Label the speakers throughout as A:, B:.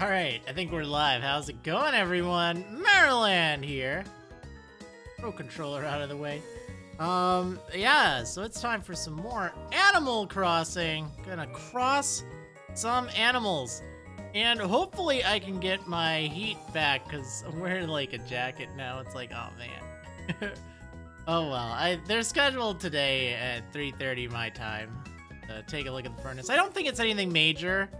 A: Alright, I think we're live. How's it going, everyone? Marriland here. Pro controller out of the way. Um, yeah, so it's time for some more Animal Crossing. Gonna cross some animals. And hopefully I can get my heat back, because I'm wearing like a jacket now. It's like, oh man. oh well, I they're scheduled today at 3.30 my time to take a look at the furnace. I don't think it's anything major.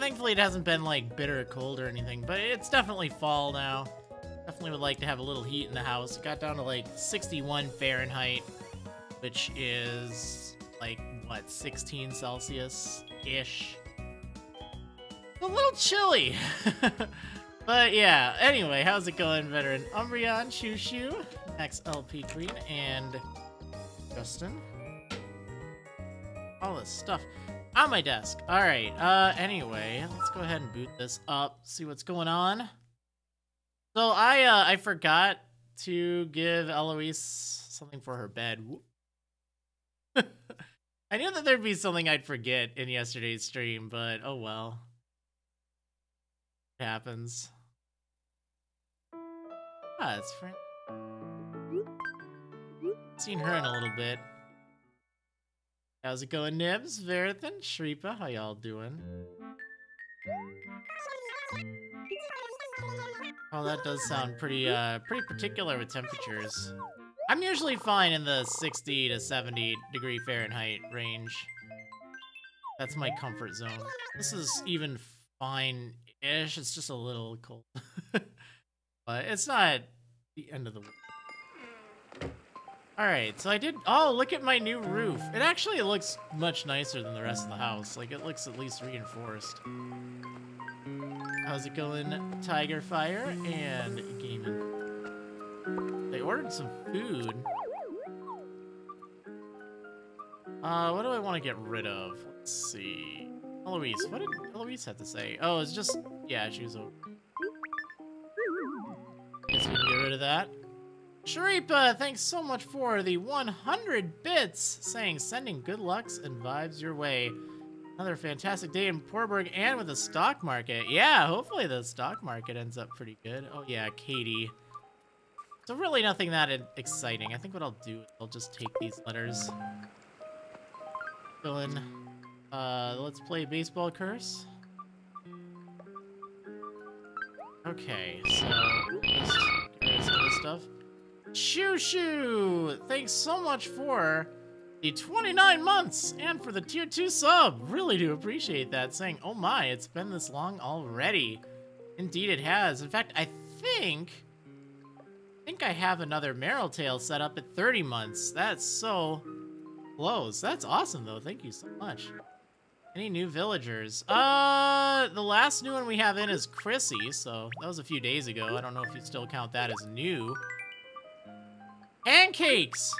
A: Thankfully it hasn't been like bitter cold or anything, but it's definitely fall now. Definitely would like to have a little heat in the house. It got down to like 61 Fahrenheit, which is like, what, 16 Celsius-ish? A little chilly. but yeah, anyway, how's it going, veteran? Umbreon, Shushu, XLP Queen, and Justin. All this stuff on my desk. All right. Uh, anyway, let's go ahead and boot this up. See what's going on. So I uh, I forgot to give Eloise something for her bed. I knew that there'd be something I'd forget in yesterday's stream, but oh well. It happens. Ah, it's Frank. Seen her in a little bit. How's it going, Nibs, Verithan, Shripa? How y'all doing? Oh, that does sound pretty, uh, pretty particular with temperatures. I'm usually fine in the 60 to 70 degree Fahrenheit range. That's my comfort zone. This is even fine-ish. It's just a little cold. but it's not the end of the world. Alright, so I did... Oh, look at my new roof. It actually looks much nicer than the rest of the house. Like, it looks at least reinforced. How's it going, Tiger Fire and Gaming? They ordered some food. Uh, what do I want to get rid of? Let's see. Eloise, what did Eloise have to say? Oh, it's just... Yeah, she was over. Guess we can get rid of that. Sharipa, thanks so much for the 100 bits, saying sending good lucks and vibes your way. Another fantastic day in Poorburg and with the stock market. Yeah, hopefully the stock market ends up pretty good. Oh yeah, Katie. So really nothing that exciting. I think what I'll do, I'll just take these letters. Fill in. Uh, let's play baseball curse. Okay, so of this stuff. Shoo Shoo! Thanks so much for the 29 months and for the tier 2 sub. Really do appreciate that. Saying, oh my, it's been this long already. Indeed it has. In fact, I think... I think I have another Tail set up at 30 months. That's so close. That's awesome, though. Thank you so much. Any new villagers? Uh, the last new one we have in is Chrissy, so that was a few days ago. I don't know if you still count that as new. Pancakes!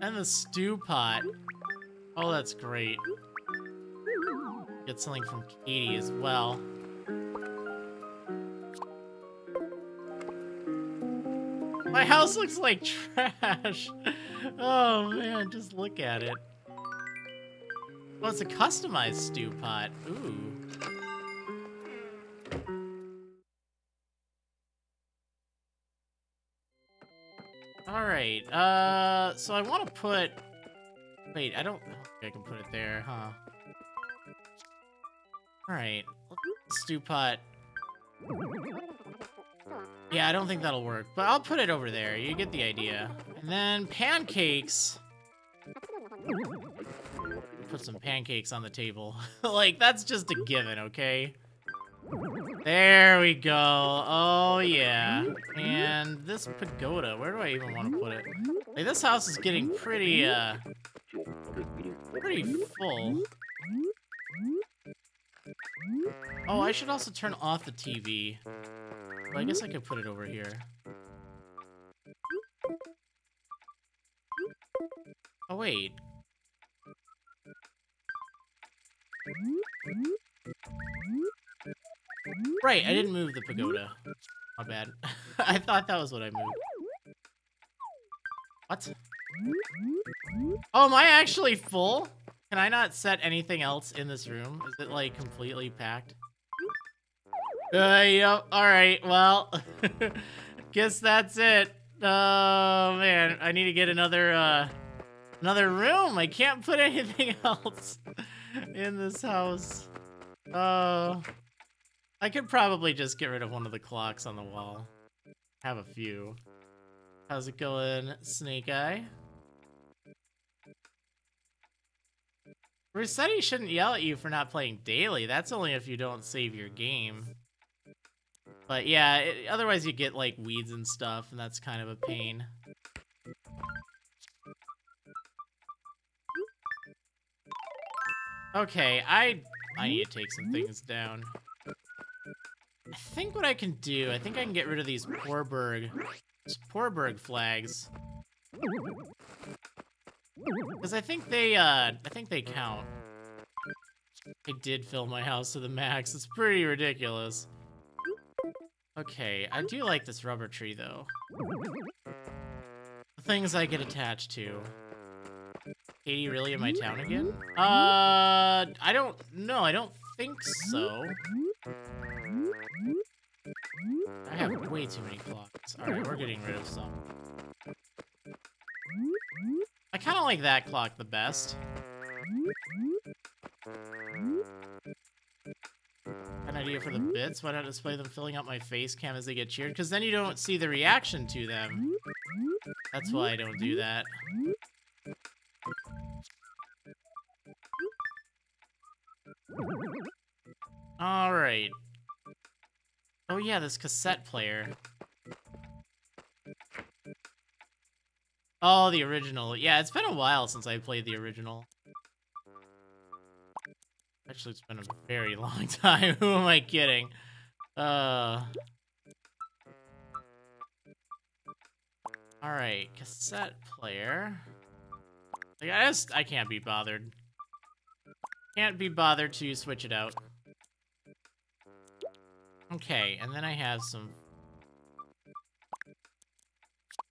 A: And the stew pot. Oh, that's great. Get something from Katie as well. My house looks like trash. Oh man, just look at it. Well, it's a customized stew pot. Ooh. Alright, uh, so I want to put... Wait, I don't, I think I can put it there, huh? Alright, stew pot. Yeah, I don't think that'll work, but I'll put it over there. You get the idea. And then pancakes. Put some pancakes on the table. like, that's just a given, okay? There we go. Oh, yeah. And this pagoda, where do I even want to put it? Like, this house is getting pretty, uh... Pretty full. Oh, I should also turn off the TV. I guess I could put it over here. Oh, wait. Right, I didn't move the pagoda. My bad. I thought that was what I moved. What? Oh, am I actually full? Can I not set anything else in this room? Is it like completely packed? Uh, yep. All right. Well, guess that's it. Oh man, I need to get another uh another room. I can't put anything else in this house. Oh, I could probably just get rid of one of the clocks on the wall. Have a few. How's it going, Snake Eye? Resetti shouldn't yell at you for not playing daily. That's only if you don't save your game. But yeah, it, otherwise you get like weeds and stuff, and that's kind of a pain. Okay, I I need to take some things down. I think what I can do, I think I can get rid of these Poorburg, these Poorburg flags. Because I think they, uh, I think they count. I did fill my house to the max. It's pretty ridiculous. Okay, I do like this rubber tree, though. The things I get attached to. Katie really in my town again? Uh, I don't know. I don't think so. I have way too many clocks. Alright, we're getting rid of some. I kind of like that clock the best. An idea for the bits? Why not display them filling up my face cam as they get cheered? Because then you don't see the reaction to them. That's why I don't do that. Alright. Oh yeah, this cassette player. Oh, the original. Yeah, it's been a while since I played the original. Actually, it's been a very long time. Who am I kidding? Uh... Alright, cassette player. Like, I just, I can't be bothered. Can't be bothered to switch it out. Okay, and then I have some...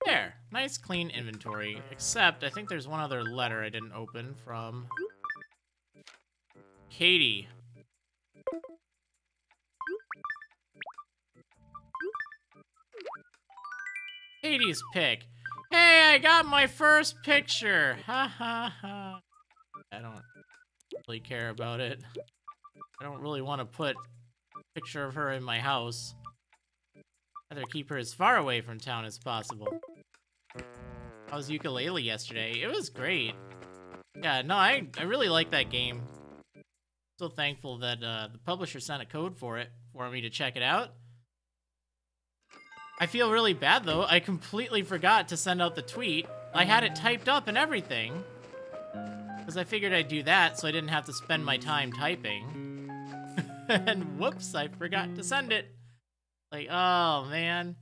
A: There! Nice, clean inventory. Except, I think there's one other letter I didn't open from... Katie. Katie's pick. Hey, I got my first picture! Ha ha ha. I don't really care about it. I don't really want to put picture of her in my house. I'd keep her as far away from town as possible. How was Yooka-Laylee yesterday? It was great. Yeah, no, I, I really like that game. So thankful that uh, the publisher sent a code for it for me to check it out. I feel really bad though. I completely forgot to send out the tweet. I had it typed up and everything. Because I figured I'd do that so I didn't have to spend my time typing. and whoops, I forgot to send it. Like, oh man.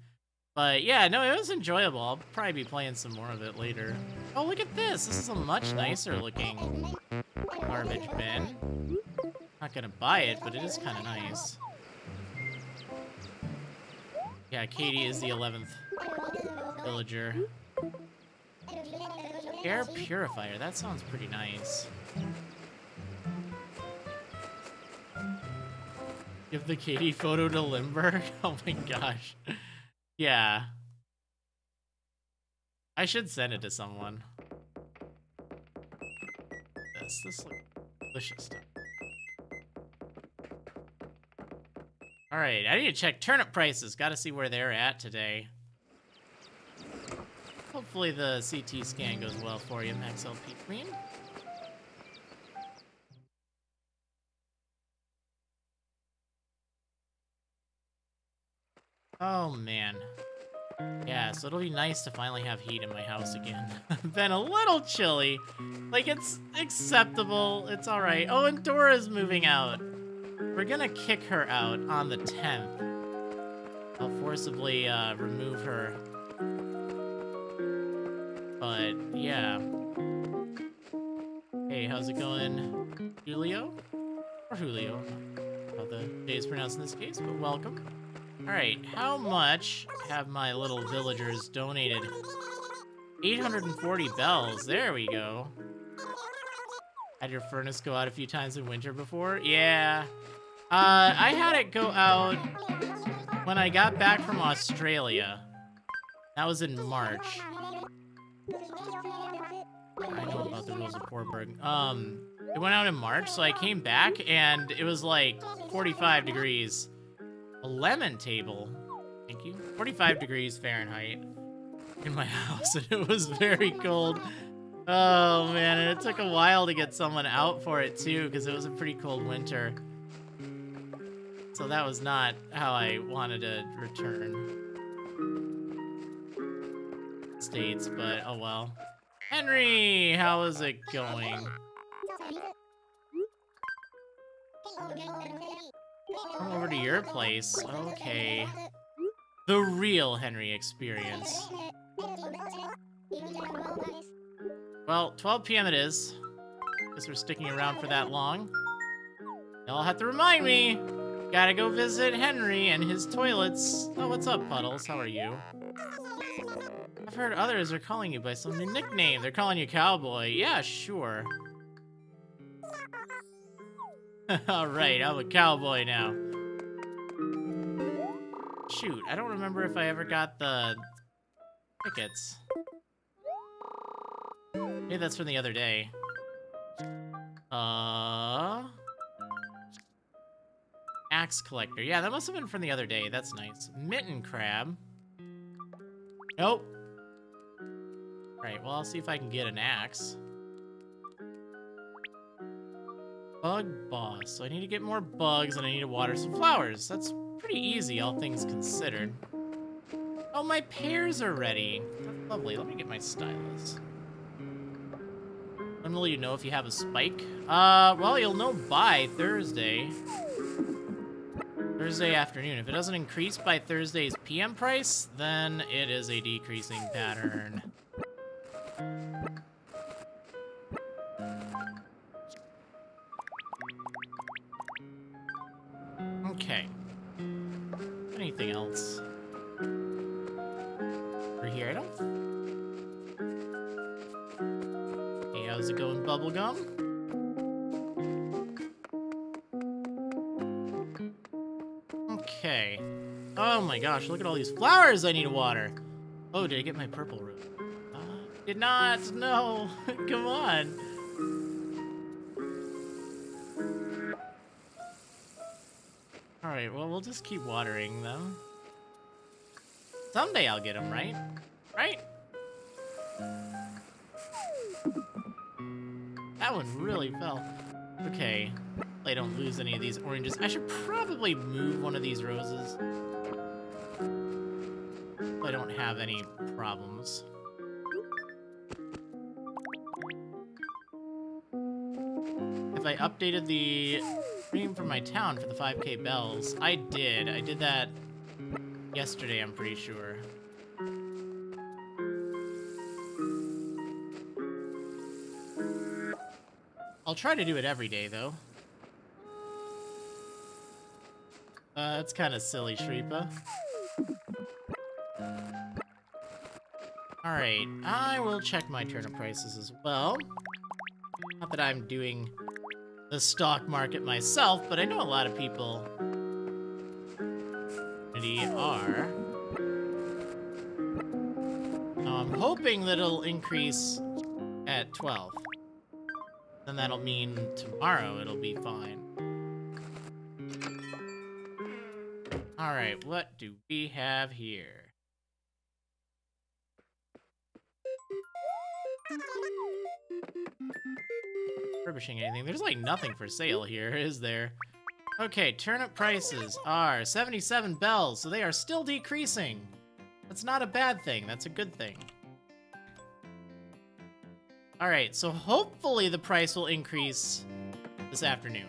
A: But yeah, no, it was enjoyable. I'll probably be playing some more of it later. Oh, look at this. This is a much nicer looking garbage bin. Not gonna buy it, but it is kind of nice. Yeah, Katie is the 11th villager. Air purifier, that sounds pretty nice. Give the Katie photo to Limburg? Oh my gosh. Yeah. I should send it to someone. This, this looks delicious stuff. Alright, I need to check turnip prices. Gotta see where they're at today. Hopefully the CT scan goes well for you, Max LP Queen. Oh, man. Yeah, so it'll be nice to finally have heat in my house again. Been a little chilly. Like, it's acceptable. It's alright. Oh, and Dora's moving out. We're gonna kick her out on the 10th. I'll forcibly uh, remove her. But, yeah. Hey, how's it going, Julio? Or Julio? How the day is pronounced in this case, but welcome. Alright, how much have my little villagers donated? 840 bells, there we go. Had your furnace go out a few times in winter before? Yeah. Uh, I had it go out when I got back from Australia. That was in March. I know about the rules of Poorburg. Um, it went out in March, so I came back and it was like 45 degrees. A lemon table. Thank you. 45 degrees Fahrenheit in my house, and it was very cold. Oh man, and it took a while to get someone out for it too, because it was a pretty cold winter. So that was not how I wanted to return states, but oh well. Henry, how is it going? Come over to your place. Okay. The real Henry experience. Well, 12 p.m. it is. Guess we're sticking around for that long. Y'all have to remind me. Gotta go visit Henry and his toilets. Oh, what's up, Puddles? How are you? I've heard others are calling you by some new nickname. They're calling you Cowboy. Yeah, sure. Alright, I'm a cowboy now. Shoot, I don't remember if I ever got the tickets. Maybe that's from the other day. Uh... Axe Collector. Yeah, that must have been from the other day. That's nice. Mitten Crab. Nope. Right, well, I'll see if I can get an axe. Bug boss. So I need to get more bugs and I need to water some flowers. That's pretty easy, all things considered. Oh, my pears are ready. That's lovely. Let me get my stylus. When will you know if you have a spike? Uh, well, you'll know by Thursday. Thursday afternoon. If it doesn't increase by Thursday's PM price, then it is a decreasing pattern. Look at all these flowers I need to water. Oh, did I get my purple rose? Uh, did not, no. Come on. Alright, well, we'll just keep watering them. Someday I'll get them, right? Right? That one really fell. Okay. I don't lose any of these oranges. I should probably move one of these roses. I don't have any problems. If I updated the name for my town for the 5k bells, I did. I did that yesterday, I'm pretty sure. I'll try to do it every day, though. Uh, that's kind of silly, Shripa. Alright, I will check my turnip prices as well. Not that I'm doing the stock market myself, but I know a lot of people are. I'm hoping that it'll increase at 12. Then that'll mean tomorrow it'll be fine. Alright, what do we have here? Refurbishing anything. There's like nothing for sale here, is there? Okay, turnip prices are 77 bells, so they are still decreasing. That's not a bad thing, that's a good thing. Alright, so hopefully the price will increase this afternoon.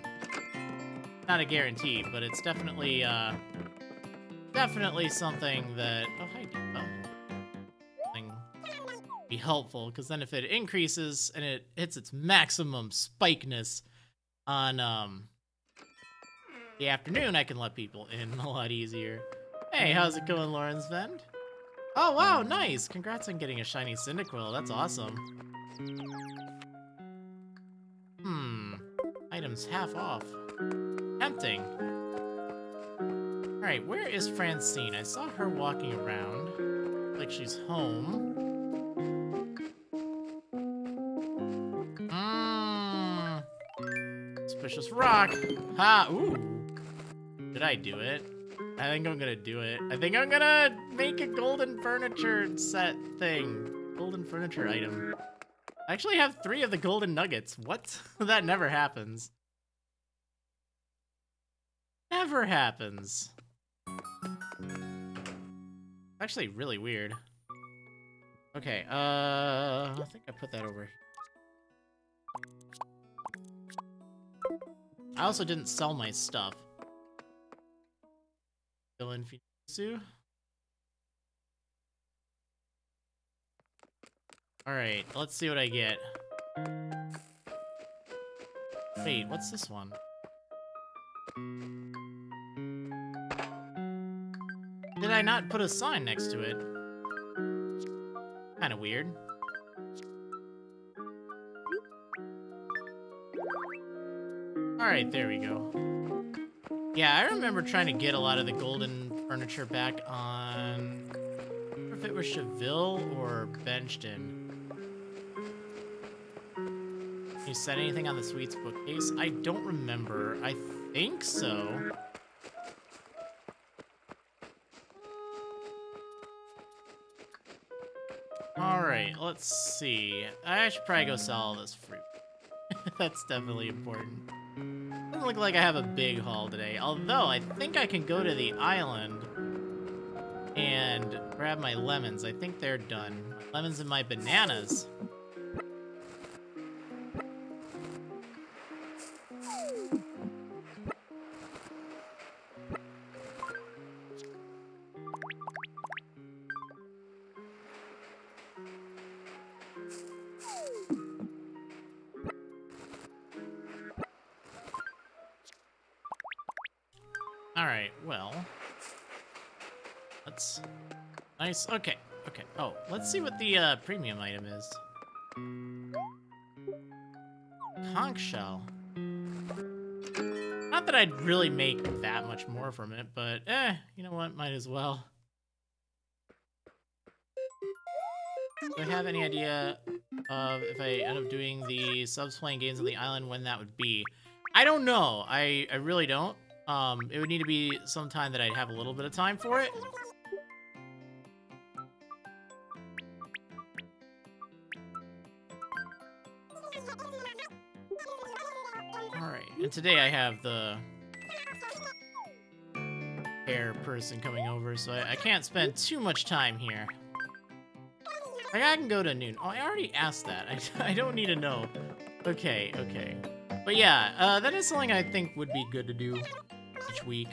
A: Not a guarantee, but it's definitely, uh, definitely something that... helpful, because then if it increases and it hits its maximum spikeness on um, the afternoon, I can let people in a lot easier. Hey, how's it going, Lawrence Vend? Oh, wow, nice! Congrats on getting a shiny Cyndaquil, that's awesome. Hmm. items half off. Tempting. Alright, where is Francine? I saw her walking around. Like she's home. Suspicious rock. Ha! Ooh. Did I do it? I think I'm gonna do it. I think I'm gonna make a golden furniture set thing. Golden furniture item. I actually have three of the golden nuggets. What? that never happens. Never happens. Actually really weird. Okay, uh, I think I put that over I also didn't sell my stuff. Villain Fujitsu. Alright, let's see what I get. Wait, what's this one? Did I not put a sign next to it? Kinda weird. Alright, there we go. Yeah, I remember trying to get a lot of the golden furniture back on... If it was Cheville or Benchdon. You said anything on the sweets bookcase? I don't remember. I think so. Alright, let's see. I should probably go sell all this fruit. That's definitely important. Doesn't look like I have a big haul today. Although, I think I can go to the island and grab my lemons. I think they're done. Lemons and my bananas. Nice, okay, okay. Oh, let's see what the uh, premium item is. Conch shell. Not that I'd really make that much more from it, but eh, you know what, might as well. Do I have any idea of if I end up doing the subs playing games on the island when that would be? I don't know. I, I really don't. Um, it would need to be some time that I'd have a little bit of time for it. And today I have the hair person coming over, so I, I can't spend too much time here. I can go to noon. Oh, I already asked that. I, I don't need to know. Okay, okay. But yeah, uh, that is something I think would be good to do each week.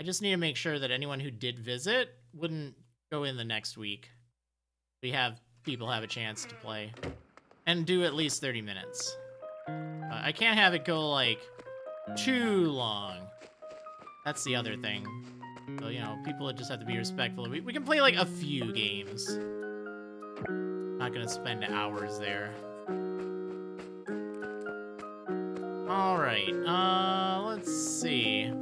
A: I just need to make sure that anyone who did visit wouldn't go in the next week. We have people have a chance to play. And do at least 30 minutes. Uh, I can't have it go, like, too long. That's the other thing. So, you know, people just have to be respectful. We, we can play, like, a few games. Not gonna spend hours there. Alright, uh, let's see.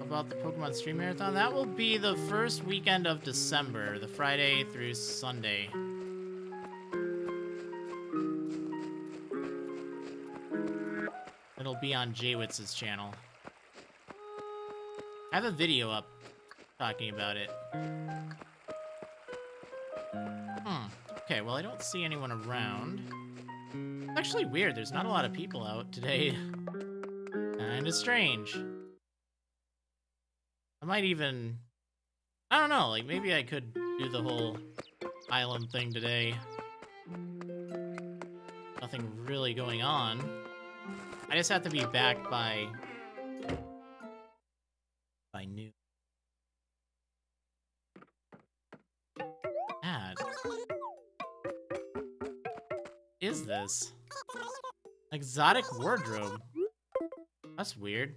A: About the Pokemon Stream Marathon, that will be the first weekend of December, the Friday through Sunday. Be on Jaywitz's channel. I have a video up talking about it. Hmm. Okay, well, I don't see anyone around. It's actually weird. There's not a lot of people out today. Kinda strange. I might even... I don't know, like, maybe I could do the whole island thing today. Nothing really going on. I just have to be back by... by noon. is this? Exotic wardrobe. That's weird.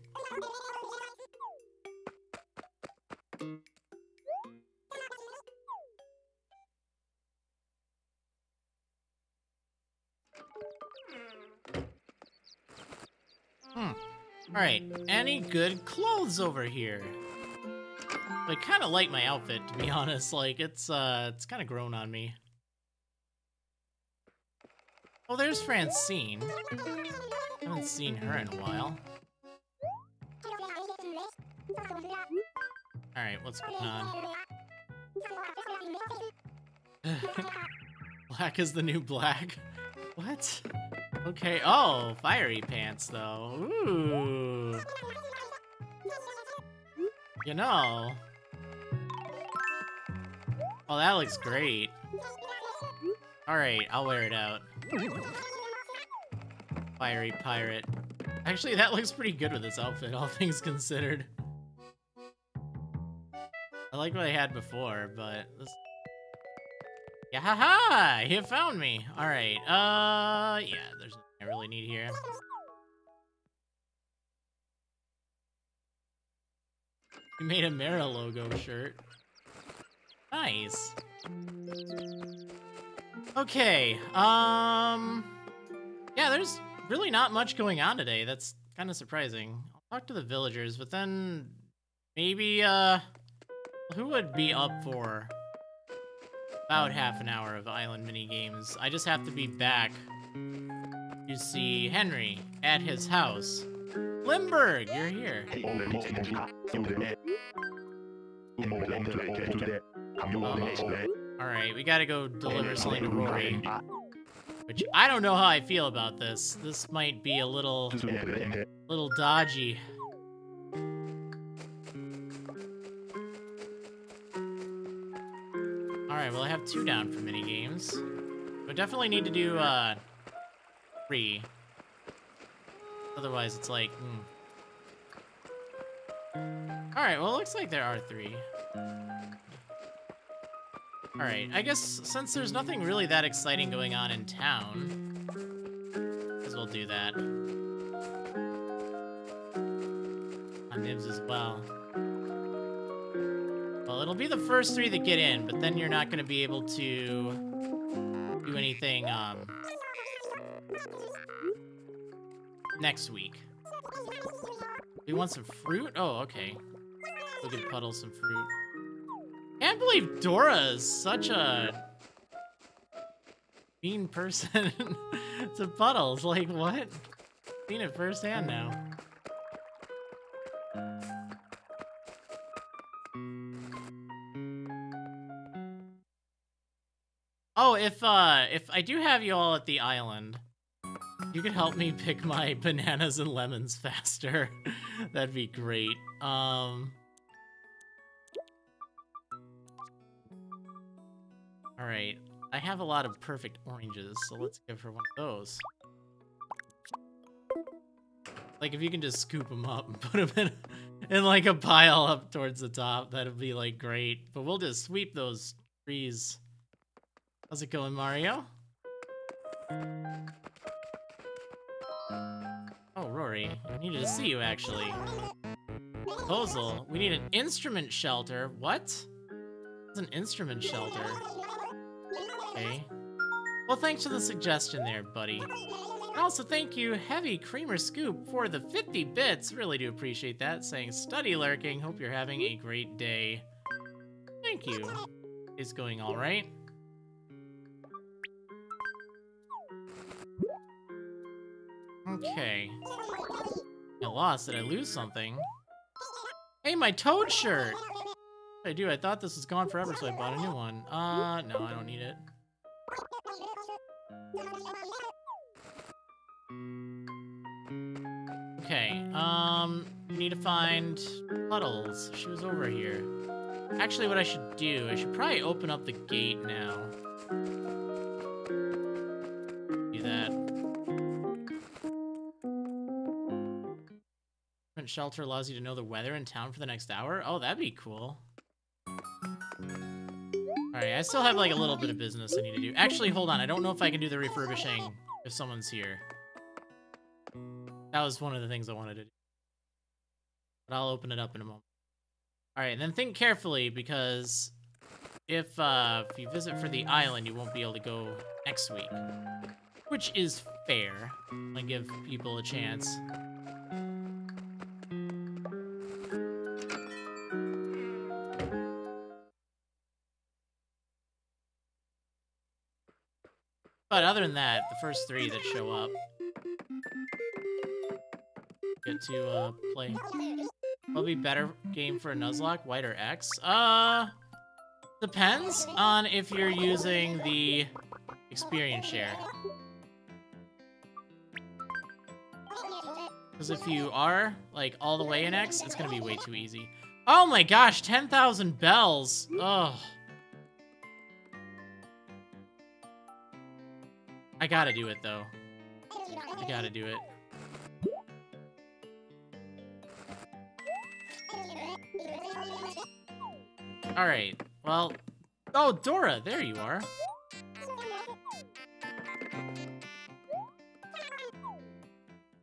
A: Alright, any good clothes over here? I kind of like my outfit, to be honest. Like, it's, uh, it's kind of grown on me. Oh, there's Francine. Haven't seen her in a while. Alright, what's going on? black is the new black? What? Okay, oh, fiery pants though. Ooh. You know. Oh, that looks great. Alright, I'll wear it out. Fiery pirate. Actually, that looks pretty good with this outfit, all things considered. I like what I had before, but this... Yeah, haha! You found me! Alright, uh, yeah, there's nothing I really need here. You made a Mara logo shirt. Nice. Okay, um... Yeah, there's really not much going on today. That's kind of surprising. I'll talk to the villagers, but then maybe, uh... Who would be up for about half an hour of island mini games? I just have to be back to see Henry at his house. Limburg, you're here. Alright, we gotta go deliver something to Rory. Which, I don't know how I feel about this. This might be a little... little dodgy. Alright, well I have two down for mini games. We definitely need to do, uh... Three. Otherwise, it's like, hmm. Alright, well, it looks like there are three. Alright, I guess since there's nothing really that exciting going on in town, as we'll do that. On Nibs as well. Well, it'll be the first three that get in, but then you're not going to be able to do anything, um, next week. We want some fruit? Oh, okay. We can puddle some fruit. Can't believe Dora is such a mean person to puddles. Like, what? Seen it firsthand now. Oh, if uh, if I do have you all at the island, you could help me pick my bananas and lemons faster. That'd be great. Um, Alright, I have a lot of perfect oranges, so let's give her one of those. Like, if you can just scoop them up and put them in, in like a pile up towards the top, that'd be like great. But we'll just sweep those trees. How's it going, Mario? Oh, Rory, I needed to see you, actually. Proposal, we need an instrument shelter. What? It's an instrument shelter. Okay. Well, thanks for the suggestion there, buddy. And also, thank you, Heavy Creamer Scoop, for the 50 bits. Really do appreciate that. Saying, study lurking. Hope you're having a great day. Thank you. It's going all right. Okay. I lost. Did I lose something? Hey, my Toad shirt! I do. I thought this was gone forever, so I bought a new one. Uh, no, I don't need it. Okay, um, need to find Puddles. She was over here. Actually, what I should do, I should probably open up the gate now. Shelter allows you to know the weather in town for the next hour? Oh, that'd be cool. Alright, I still have like a little bit of business I need to do. Actually, hold on. I don't know if I can do the refurbishing if someone's here. That was one of the things I wanted to do. But I'll open it up in a moment. Alright, then think carefully because if, uh, if you visit for the island, you won't be able to go next week. Which is fair. I give people a chance. But other than that, the first three that show up get to uh, play. Probably better game for a Nuzlocke, White or X? Uh, depends on if you're using the experience share. Because if you are, like, all the way in X, it's gonna be way too easy. Oh my gosh, 10,000 bells! Ugh. I gotta do it, though. I gotta do it. Alright, well... Oh, Dora, there you are.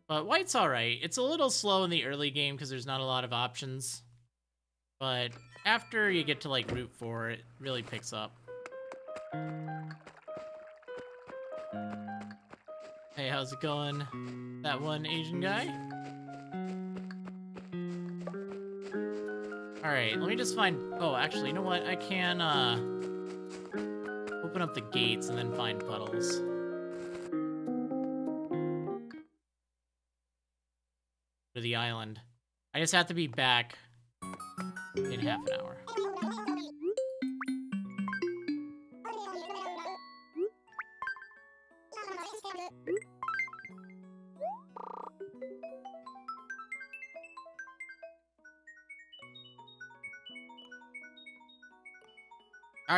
A: But White's alright. It's a little slow in the early game because there's not a lot of options. But after you get to, like, Route 4, it really picks up. How's it going? That one Asian guy? Alright, let me just find... Oh, actually, you know what? I can, uh... Open up the gates and then find puddles. To the island. I just have to be back in half an hour.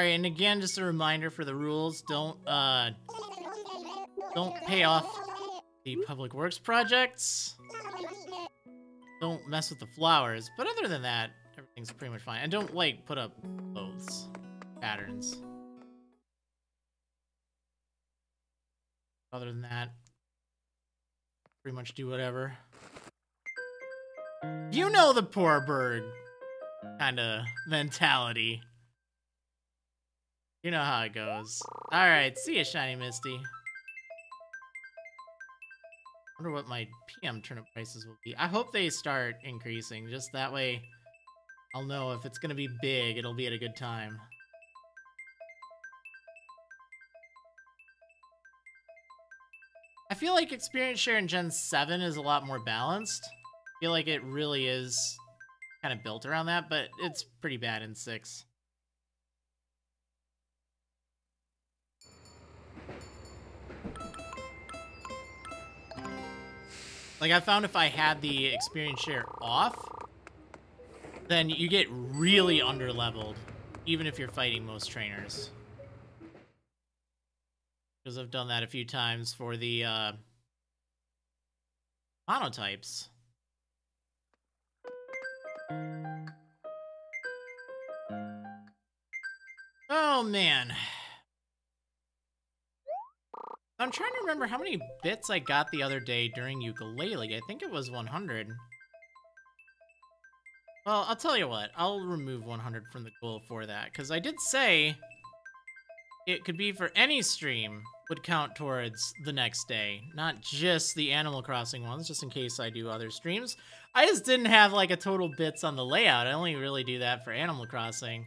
A: Alright, and again, just a reminder for the rules, don't, uh, don't pay off the public works projects. Don't mess with the flowers, but other than that, everything's pretty much fine. And don't, like, put up clothes patterns. Other than that, pretty much do whatever. You know the Poorburg kind of mentality. You know how it goes. Alright, see ya, Shiny Misty. wonder what my PM turnip prices will be. I hope they start increasing, just that way I'll know if it's gonna be big, it'll be at a good time. I feel like experience share in Gen 7 is a lot more balanced. I feel like it really is kind of built around that, but it's pretty bad in 6. Like, I found if I had the experience share off, then you get really under-leveled, even if you're fighting most trainers. Because I've done that a few times for the, uh, monotypes. Oh, man. I'm trying to remember how many bits I got the other day during Yooka-Laylee. I think it was 100. Well, I'll tell you what. I'll remove 100 from the goal for that, because I did say it could be for any stream would count towards the next day, not just the Animal Crossing ones, just in case I do other streams. I just didn't have, like, a total bits on the layout. I only really do that for Animal Crossing.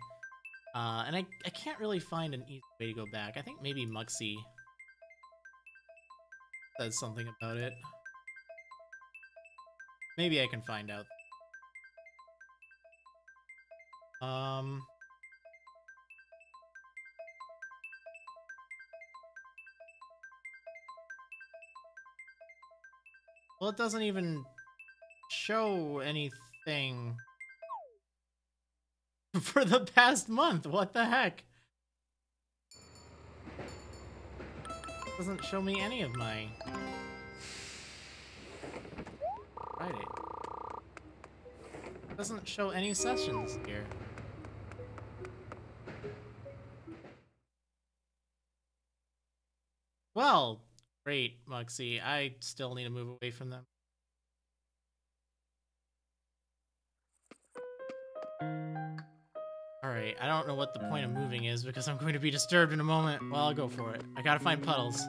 A: Uh, and I, I can't really find an easy way to go back. I think maybe Muxy says something about it. Maybe I can find out. Um... Well, it doesn't even show anything for the past month. What the heck? Doesn't show me any of my... Friday. Doesn't show any sessions here. Well, great, Muxy. I still need to move away from them. Alright, I don't know what the point of moving is because I'm going to be disturbed in a moment. Well, I'll go for it. I gotta find puddles.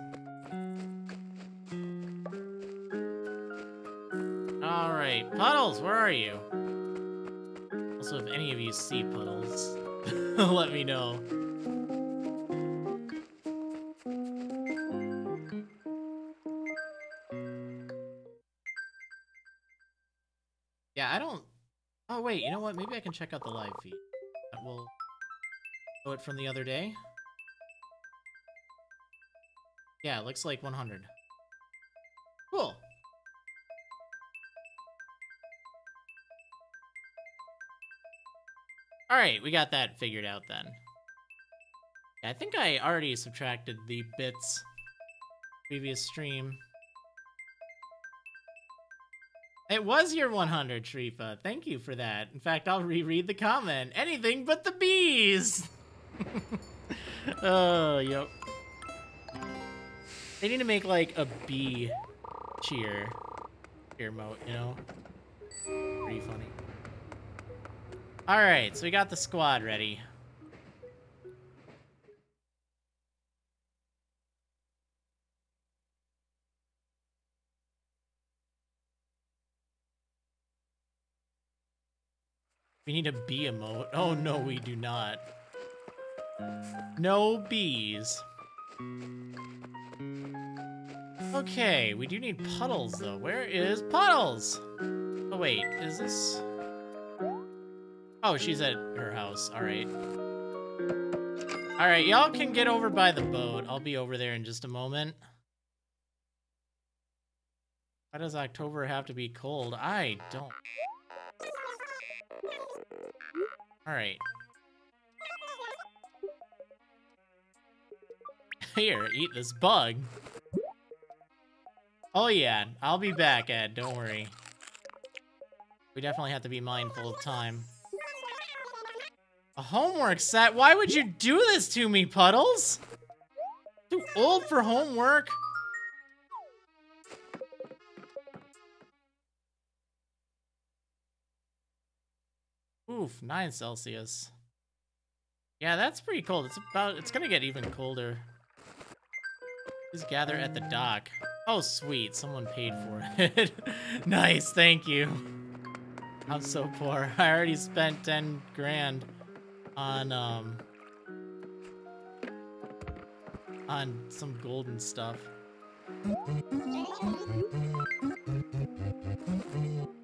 A: Alright, Puddles, where are you? Also, if any of you see Puddles, let me know. Yeah, I don't... Oh, wait, you know what? Maybe I can check out the live feed. Will show it from the other day. Yeah, it looks like 100. Cool. Alright, we got that figured out then. I think I already subtracted the bits previous stream. It was your 100, Shrifa. Thank you for that. In fact, I'll reread the comment. Anything but the bees! oh, yep. They need to make, like, a bee cheer. Cheer mote, you know? Pretty funny. Alright, so we got the squad ready. We need a bee emote. Oh no, we do not. No bees. Okay, we do need Puddles though. Where is Puddles? Oh wait, is this... Oh, she's at her house. Alright. Alright, y'all can get over by the boat. I'll be over there in just a moment. Why does October have to be cold? I don't Alright. Here, eat this bug. Oh yeah, I'll be back, Ed, don't worry. We definitely have to be mindful of time. A homework set? Why would you do this to me, Puddles? Too old for homework. Oof, 9 Celsius. Yeah, that's pretty cold. It's about, it's gonna get even colder. Please gather at the dock. Oh, sweet. Someone paid for it. nice, thank you. I'm so poor. I already spent 10 grand on, um... On some golden stuff.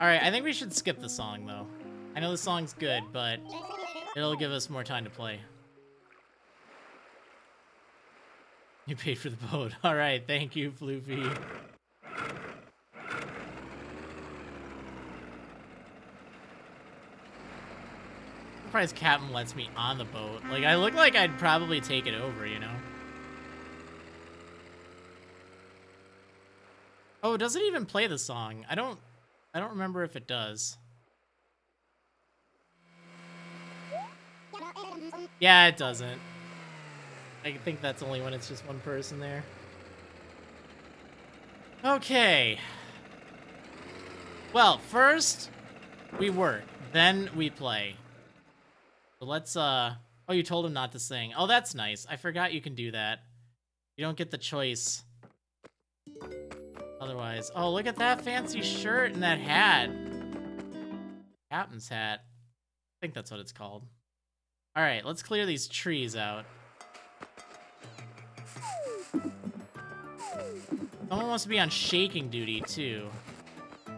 A: Alright, I think we should skip the song, though. I know the song's good, but it'll give us more time to play. You paid for the boat. Alright, thank you, Floofy. surprised Kapp'n lets me on the boat. Like, I look like I'd probably take it over, you know? Oh, does it even play the song? I don't... I don't remember if it does. Yeah, it doesn't. I think that's only when it's just one person there. Okay. Well, first, we work. Then we play. So let's, uh... Oh, you told him not to sing. Oh, that's nice. I forgot you can do that. You don't get the choice. Otherwise. Oh, look at that fancy shirt and that hat. Captain's hat. I think that's what it's called. Alright, let's clear these trees out. Someone wants to be on shaking duty, too.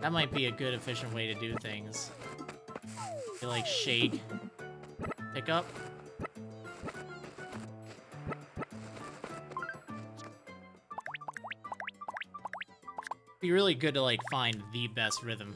A: That might be a good, efficient way to do things. You, like, shake. Pick up. Be really good to, like, find the best rhythm.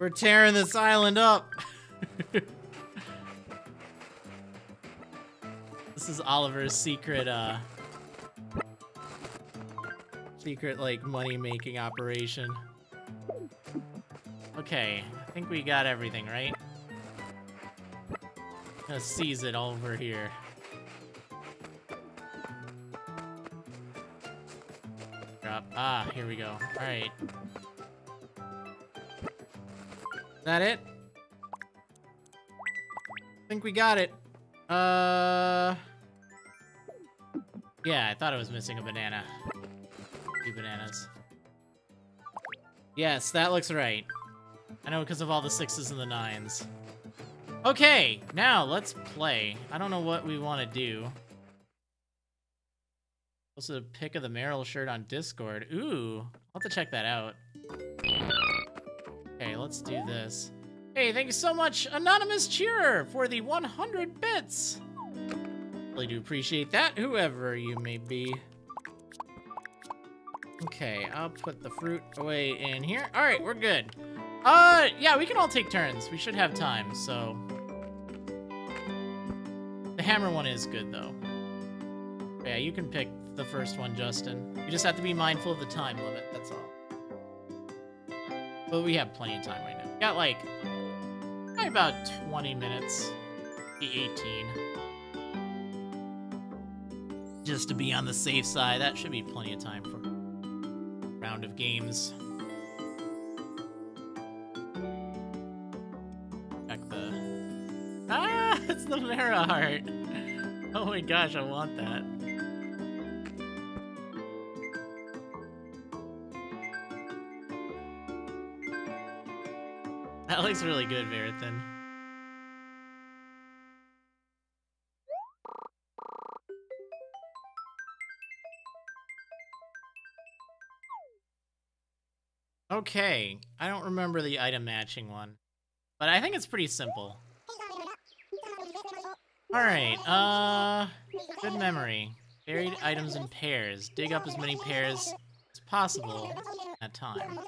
A: We're tearing this island up. this is Oliver's secret, uh... Secret, like, money-making operation. Okay, I think we got everything, right? Gonna seize it over here. Drop. Ah, here we go. Alright. Is that it? I think we got it. Uh... Yeah, I thought I was missing a banana. Two bananas. Yes, that looks right. I know because of all the sixes and the nines. Okay, now let's play. I don't know what we want to do. Also, a pic of the Meryl shirt on Discord. Ooh, I'll have to check that out. Okay, let's do this. Hey, thank you so much, Anonymous Cheerer, for the 100 bits. Really do appreciate that, whoever you may be. Okay, I'll put the fruit away in here. All right, we're good. Uh, yeah, we can all take turns. We should have time, so... The hammer one is good, though. Yeah, you can pick the first one, Justin. You just have to be mindful of the time limit, that's all. But we have plenty of time right now. got, like, about 20 minutes. Be 18. Just to be on the safe side, that should be plenty of time for round of games. Epic. Ah, it's the Mara heart. Oh my gosh, I want that. That looks really good, Verithin. Okay, I don't remember the item matching one, but I think it's pretty simple. Alright, uh... Good memory. Buried items in pairs. Dig up as many pairs as possible at time.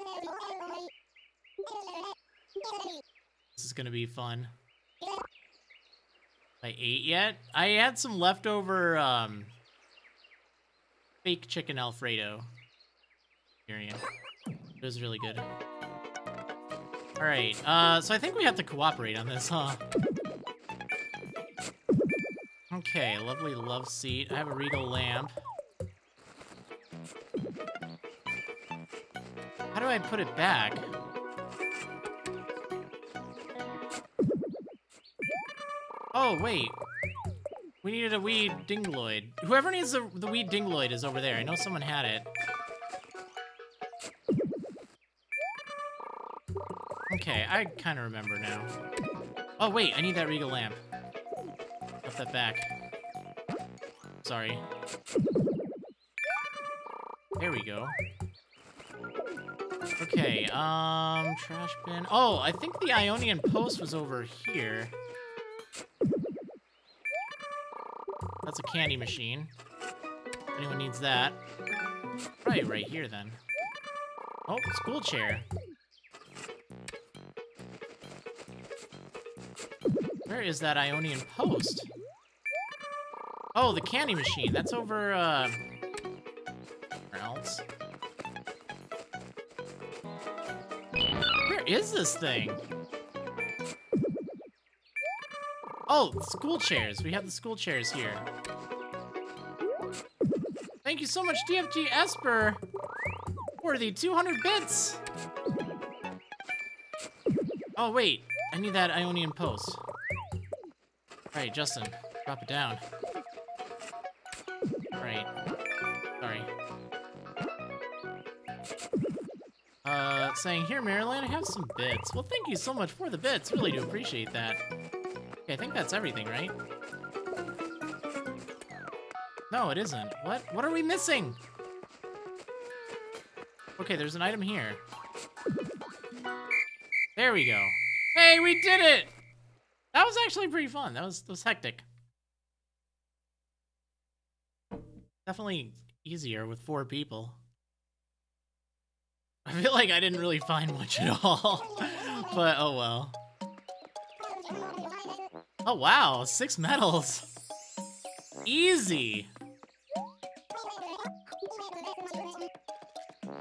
A: This is gonna be fun. I ate yet? I had some leftover, um... Fake chicken Alfredo. It was really good. Alright, uh, so I think we have to cooperate on this, huh? Okay, lovely love seat. I have a regal lamp. How do I put it back? Oh, wait. We needed a weed dingloid. Whoever needs the, the weed dingloid is over there. I know someone had it. Okay, I kind of remember now. Oh, wait, I need that regal lamp that back. Sorry. There we go. Okay, um, trash bin. Oh, I think the Ionian post was over here. That's a candy machine. Anyone needs that. Right, right here then. Oh, school chair. Where is that Ionian post? Oh, the candy machine. That's over, uh... Where else? Where is this thing? Oh, school chairs. We have the school chairs here. Thank you so much, DFG Esper, for the 200 bits. Oh, wait. I need that Ionian post. All right, Justin, drop it down. Right. Sorry. Uh, saying, here, Marriland, I have some bits. Well, thank you so much for the bits. Really do appreciate that. I think that's everything, right? No, it isn't. What? What are we missing? Okay, there's an item here. There we go. Hey, we did it! That was actually pretty fun. That was, that was hectic. Definitely easier with four people. I feel like I didn't really find much at all, but oh well. Oh wow, six medals. Easy.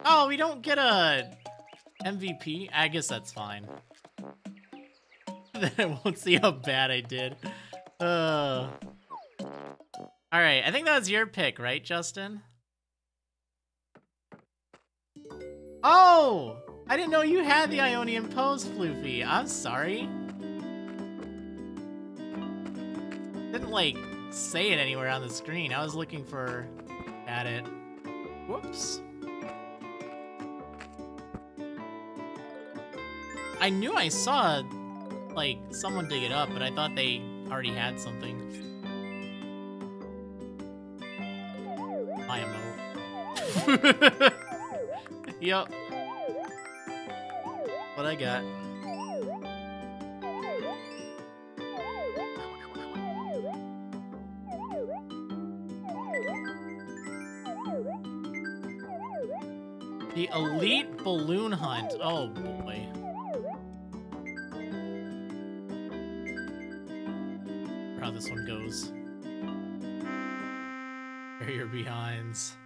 A: Oh, we don't get a MVP? I guess that's fine. then I won't see how bad I did. Uh. All right, I think that was your pick, right, Justin? Oh! I didn't know you had the Ionian post, Floofy. I'm sorry. Like, say it anywhere on the screen. I was looking for... at it. Whoops. I knew I saw, like, someone dig it up, but I thought they already had something. My emote. yep. What I got. Elite Balloon Hunt. Oh boy. how this one goes. Are your behinds.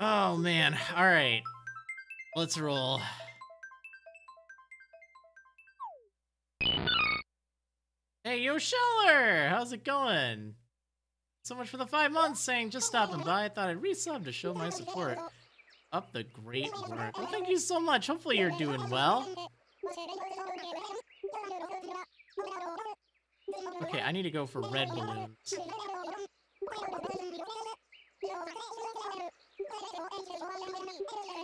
A: Oh man. Alright. Let's roll. Hey, yo, Sheller! How's it going? So much for the five months saying just stopping by. I thought I'd resub to show my support. Up the great work. Well, thank you so much. Hopefully you're doing well. Okay, I need to go for red balloons.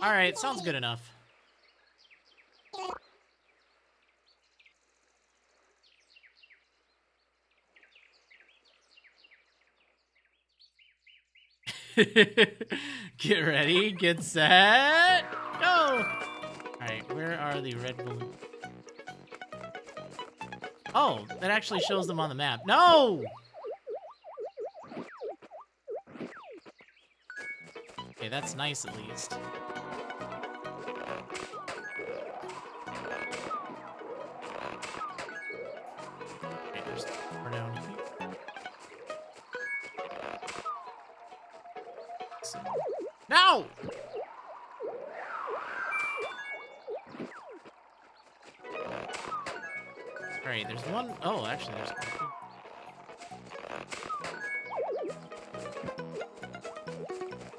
A: Alright, sounds good enough. get ready, get set, go! Alright, where are the red balloons? Oh, that actually shows them on the map. No! Okay, that's nice at least. No! Alright, there's one. Oh, actually, there's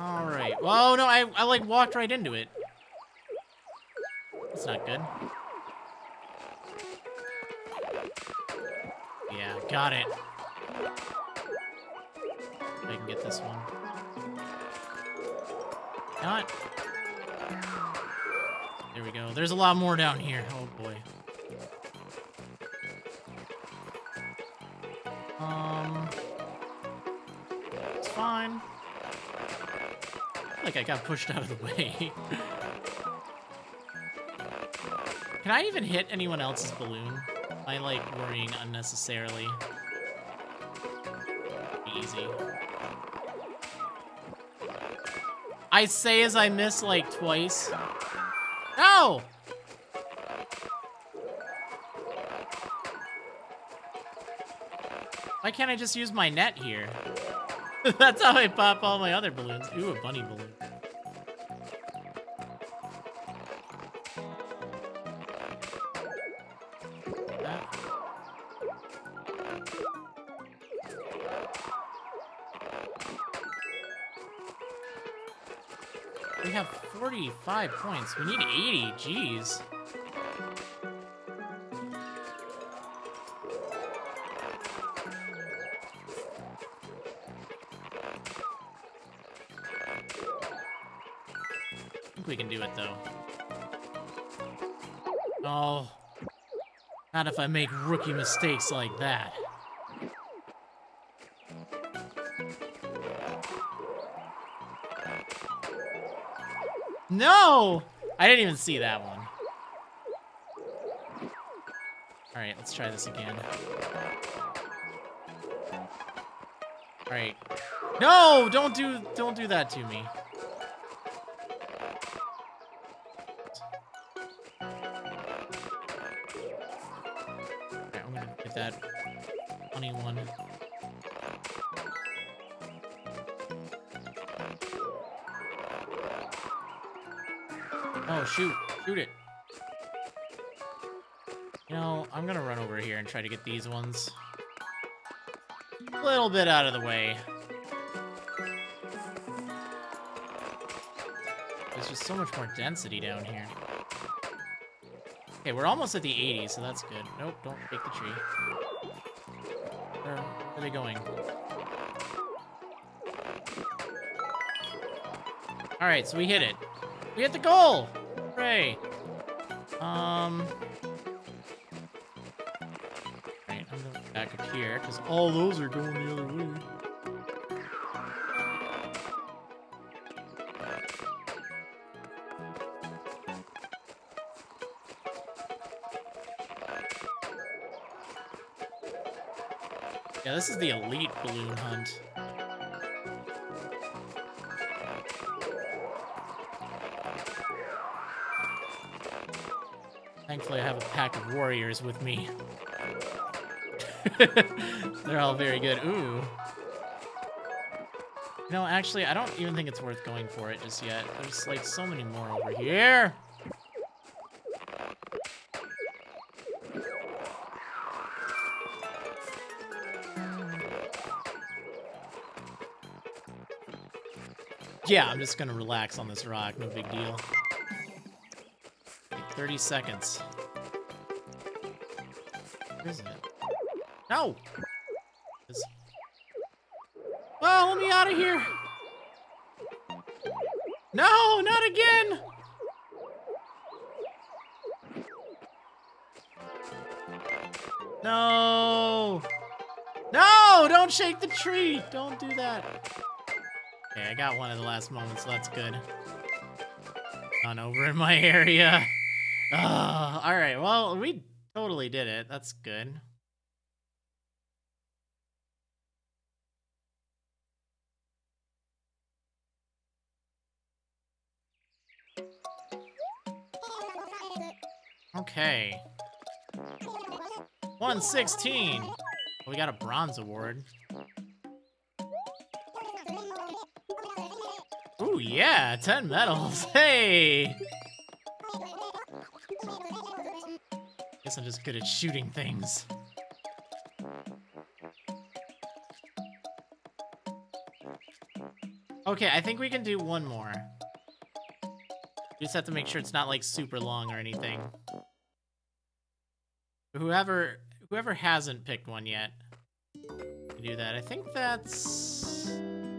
A: Alright. Well, no, I, I, like, walked right into it. That's not good. Yeah, got it. I can get this one. Not. There we go. There's a lot more down here. Oh, boy. Um... It's fine like I got pushed out of the way. Can I even hit anyone else's balloon? I, like, worrying unnecessarily? Easy. I say as I miss, like, twice. No! Why can't I just use my net here? That's how I pop all my other balloons. Ooh, a bunny balloon. 45 points. We need 80. Jeez. I think we can do it, though. Oh. Not if I make rookie mistakes like that. No! I didn't even see that one. Alright, let's try this again. Alright. No! Don't do don't do that to me. Shoot. Shoot it. You know, I'm gonna run over here and try to get these ones a little bit out of the way. There's just so much more density down here. Okay, we're almost at the 80, so that's good. Nope, don't break the tree. Where, where are they going? Alright, so we hit it. We hit the goal! Hooray! Um... Right, I'm going back up here, because all those are going the other way. Yeah, this is the elite balloon hunt. Pack of warriors with me. They're all very good. Ooh. No, actually, I don't even think it's worth going for it just yet. There's, like, so many more over here. Yeah, I'm just gonna relax on this rock, no big deal. Like 30 seconds. Where is it? No! Oh, let me out of here! No, not again! No! No! Don't shake the tree! Don't do that. Okay, I got one of the last moments, so that's good. On over in my area. Oh, alright, well, we totally did it. That's good. Okay. 116. We got a bronze award. Ooh, yeah, 10 medals. Hey! Guess I'm just good at shooting things. Okay, I think we can do one more. We just have to make sure it's not like super long or anything. Whoever whoever hasn't picked one yet, do that. I think that's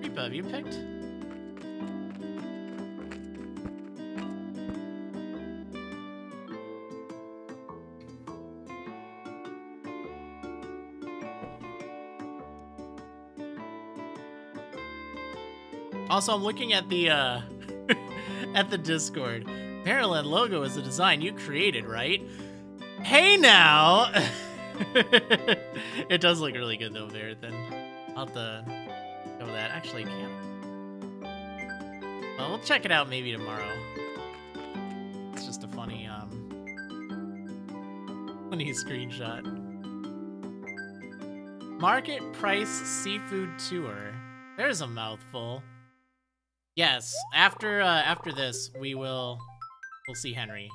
A: Reaper, have you picked? Also, I'm looking at the uh, at the Discord. Marriland logo is a design you created, right? Hey now! it does look really good though, there. Then I'll have to go with that. Actually, can't. Well, we'll check it out maybe tomorrow. It's just a funny, um, funny screenshot. Market price seafood tour. There's a mouthful. Yes, after uh, after this, we will we'll see Henry.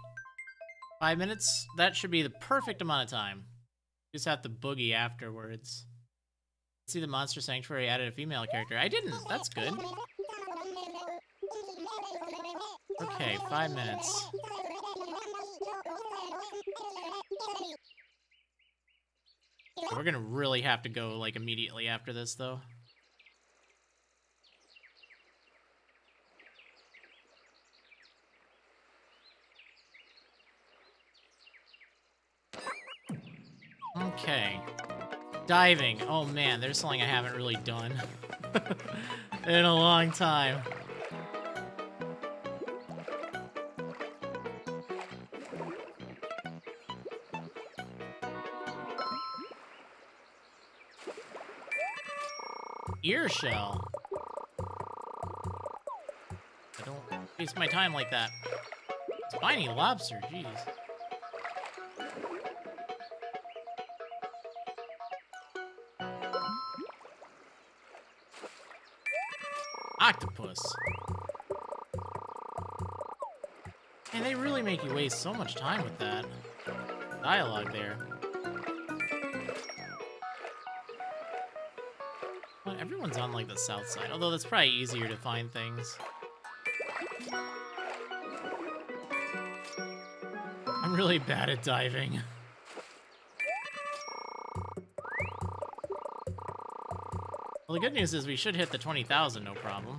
A: Five minutes? That should be the perfect amount of time. Just have to boogie afterwards. See the Monster Sanctuary added a female character. I didn't. That's good. Okay, five minutes. We're gonna really have to go, like, immediately after this, though. Okay. Diving. Oh man, there's something I haven't really done in a long time. Ear shell. I don't waste my time like that. Spiny lobster, jeez. Octopus. And they really make you waste so much time with that. dialogue there. Well, everyone's on like the south side, although that's probably easier to find things. I'm really bad at diving. Well, the good news is we should hit the 20,000 no problem.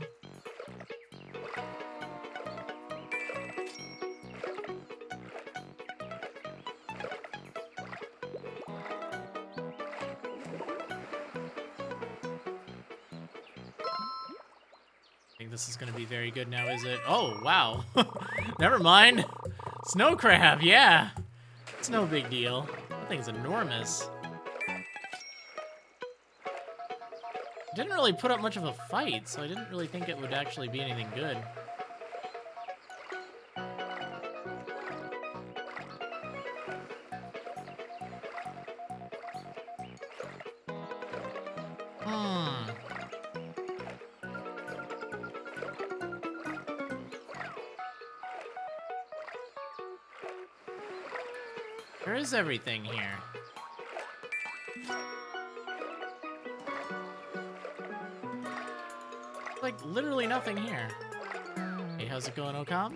A: This is going to be very good now, is it? Oh, wow. Never mind. Snow crab, yeah. It's no big deal. That thing's enormous. Didn't really put up much of a fight, so I didn't really think it would actually be anything good. Where is everything here? Literally nothing here. Hey, how's it going, Okam?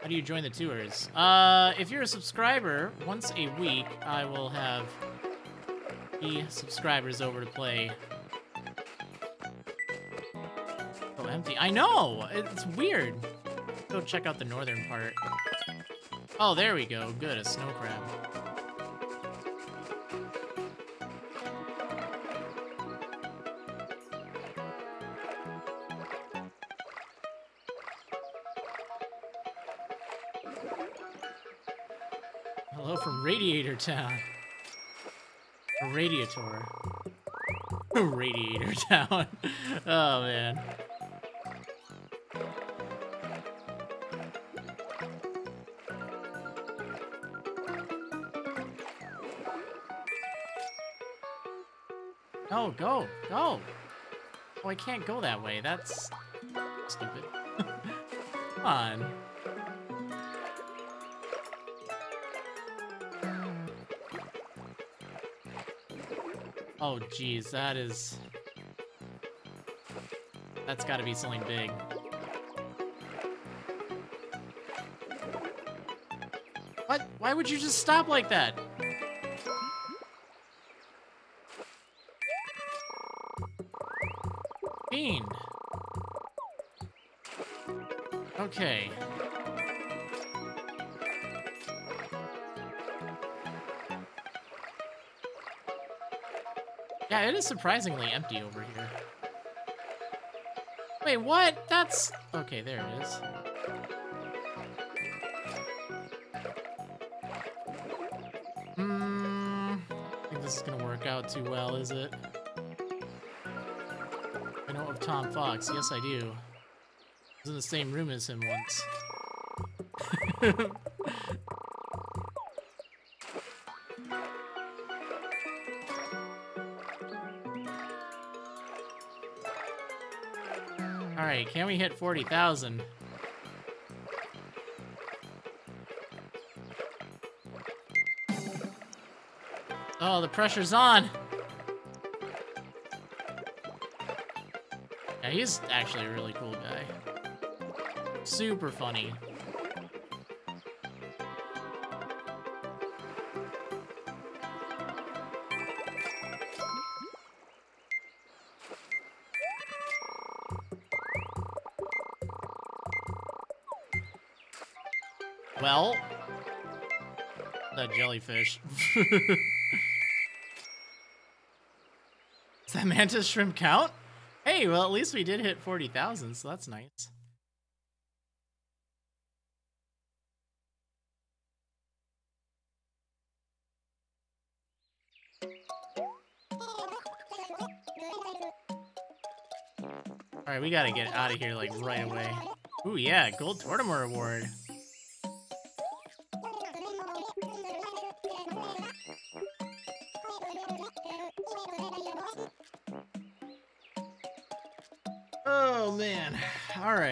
A: How do you join the tours? Uh, if you're a subscriber, once a week, I will have the subscribers over to play. Oh, empty. I know! It's weird. Go check out the northern part. Oh, there we go. Good, a snow crab. Town. Radiator. Radiator Town. oh, man. No, go, go. Oh, I can't go that way. That's stupid. Come on. Oh, geez, that is... That's gotta be something big. What? Why would you just stop like that? Fiend. Okay. Is surprisingly empty over here. Wait, what? That's... Okay, there it is. Hmm... I think this is gonna work out too well, is it? I know of Tom Fox. Yes, I do. I was in the same room as him once. can we hit 40,000? Oh, the pressure's on! Yeah, he's actually a really cool guy. Super funny. Jellyfish. Does that mantis shrimp count? Hey, well, at least we did hit 40,000, so that's nice. Alright, we gotta get out of here, like, right away. Ooh, yeah, Gold Tortimer Award.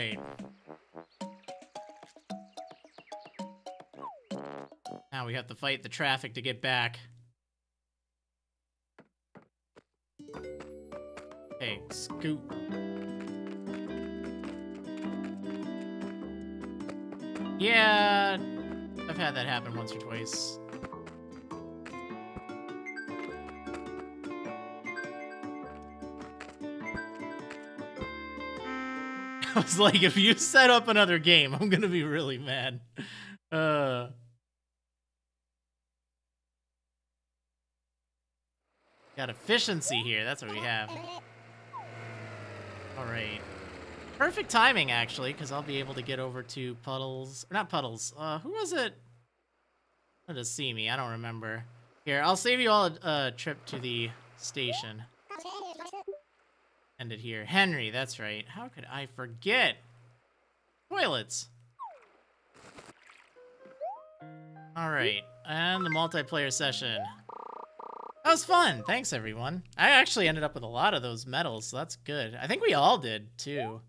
A: Alright. Now we have to fight the traffic to get back. Okay, scoot. Yeah, I've had that happen once or twice. Was like, if you set up another game, I'm gonna be really mad. Uh. Got efficiency here. That's what we have. All right. Perfect timing, actually, because I'll be able to get over to Puddles. Or not Puddles. Uh, who was it? Let us see me. I don't remember. Here, I'll save you all a, a trip to the station. End it here. Henry, that's right. How could I forget? Toilets. All right, and the multiplayer session. That was fun. Thanks, everyone. I actually ended up with a lot of those medals, so that's good. I think we all did, too.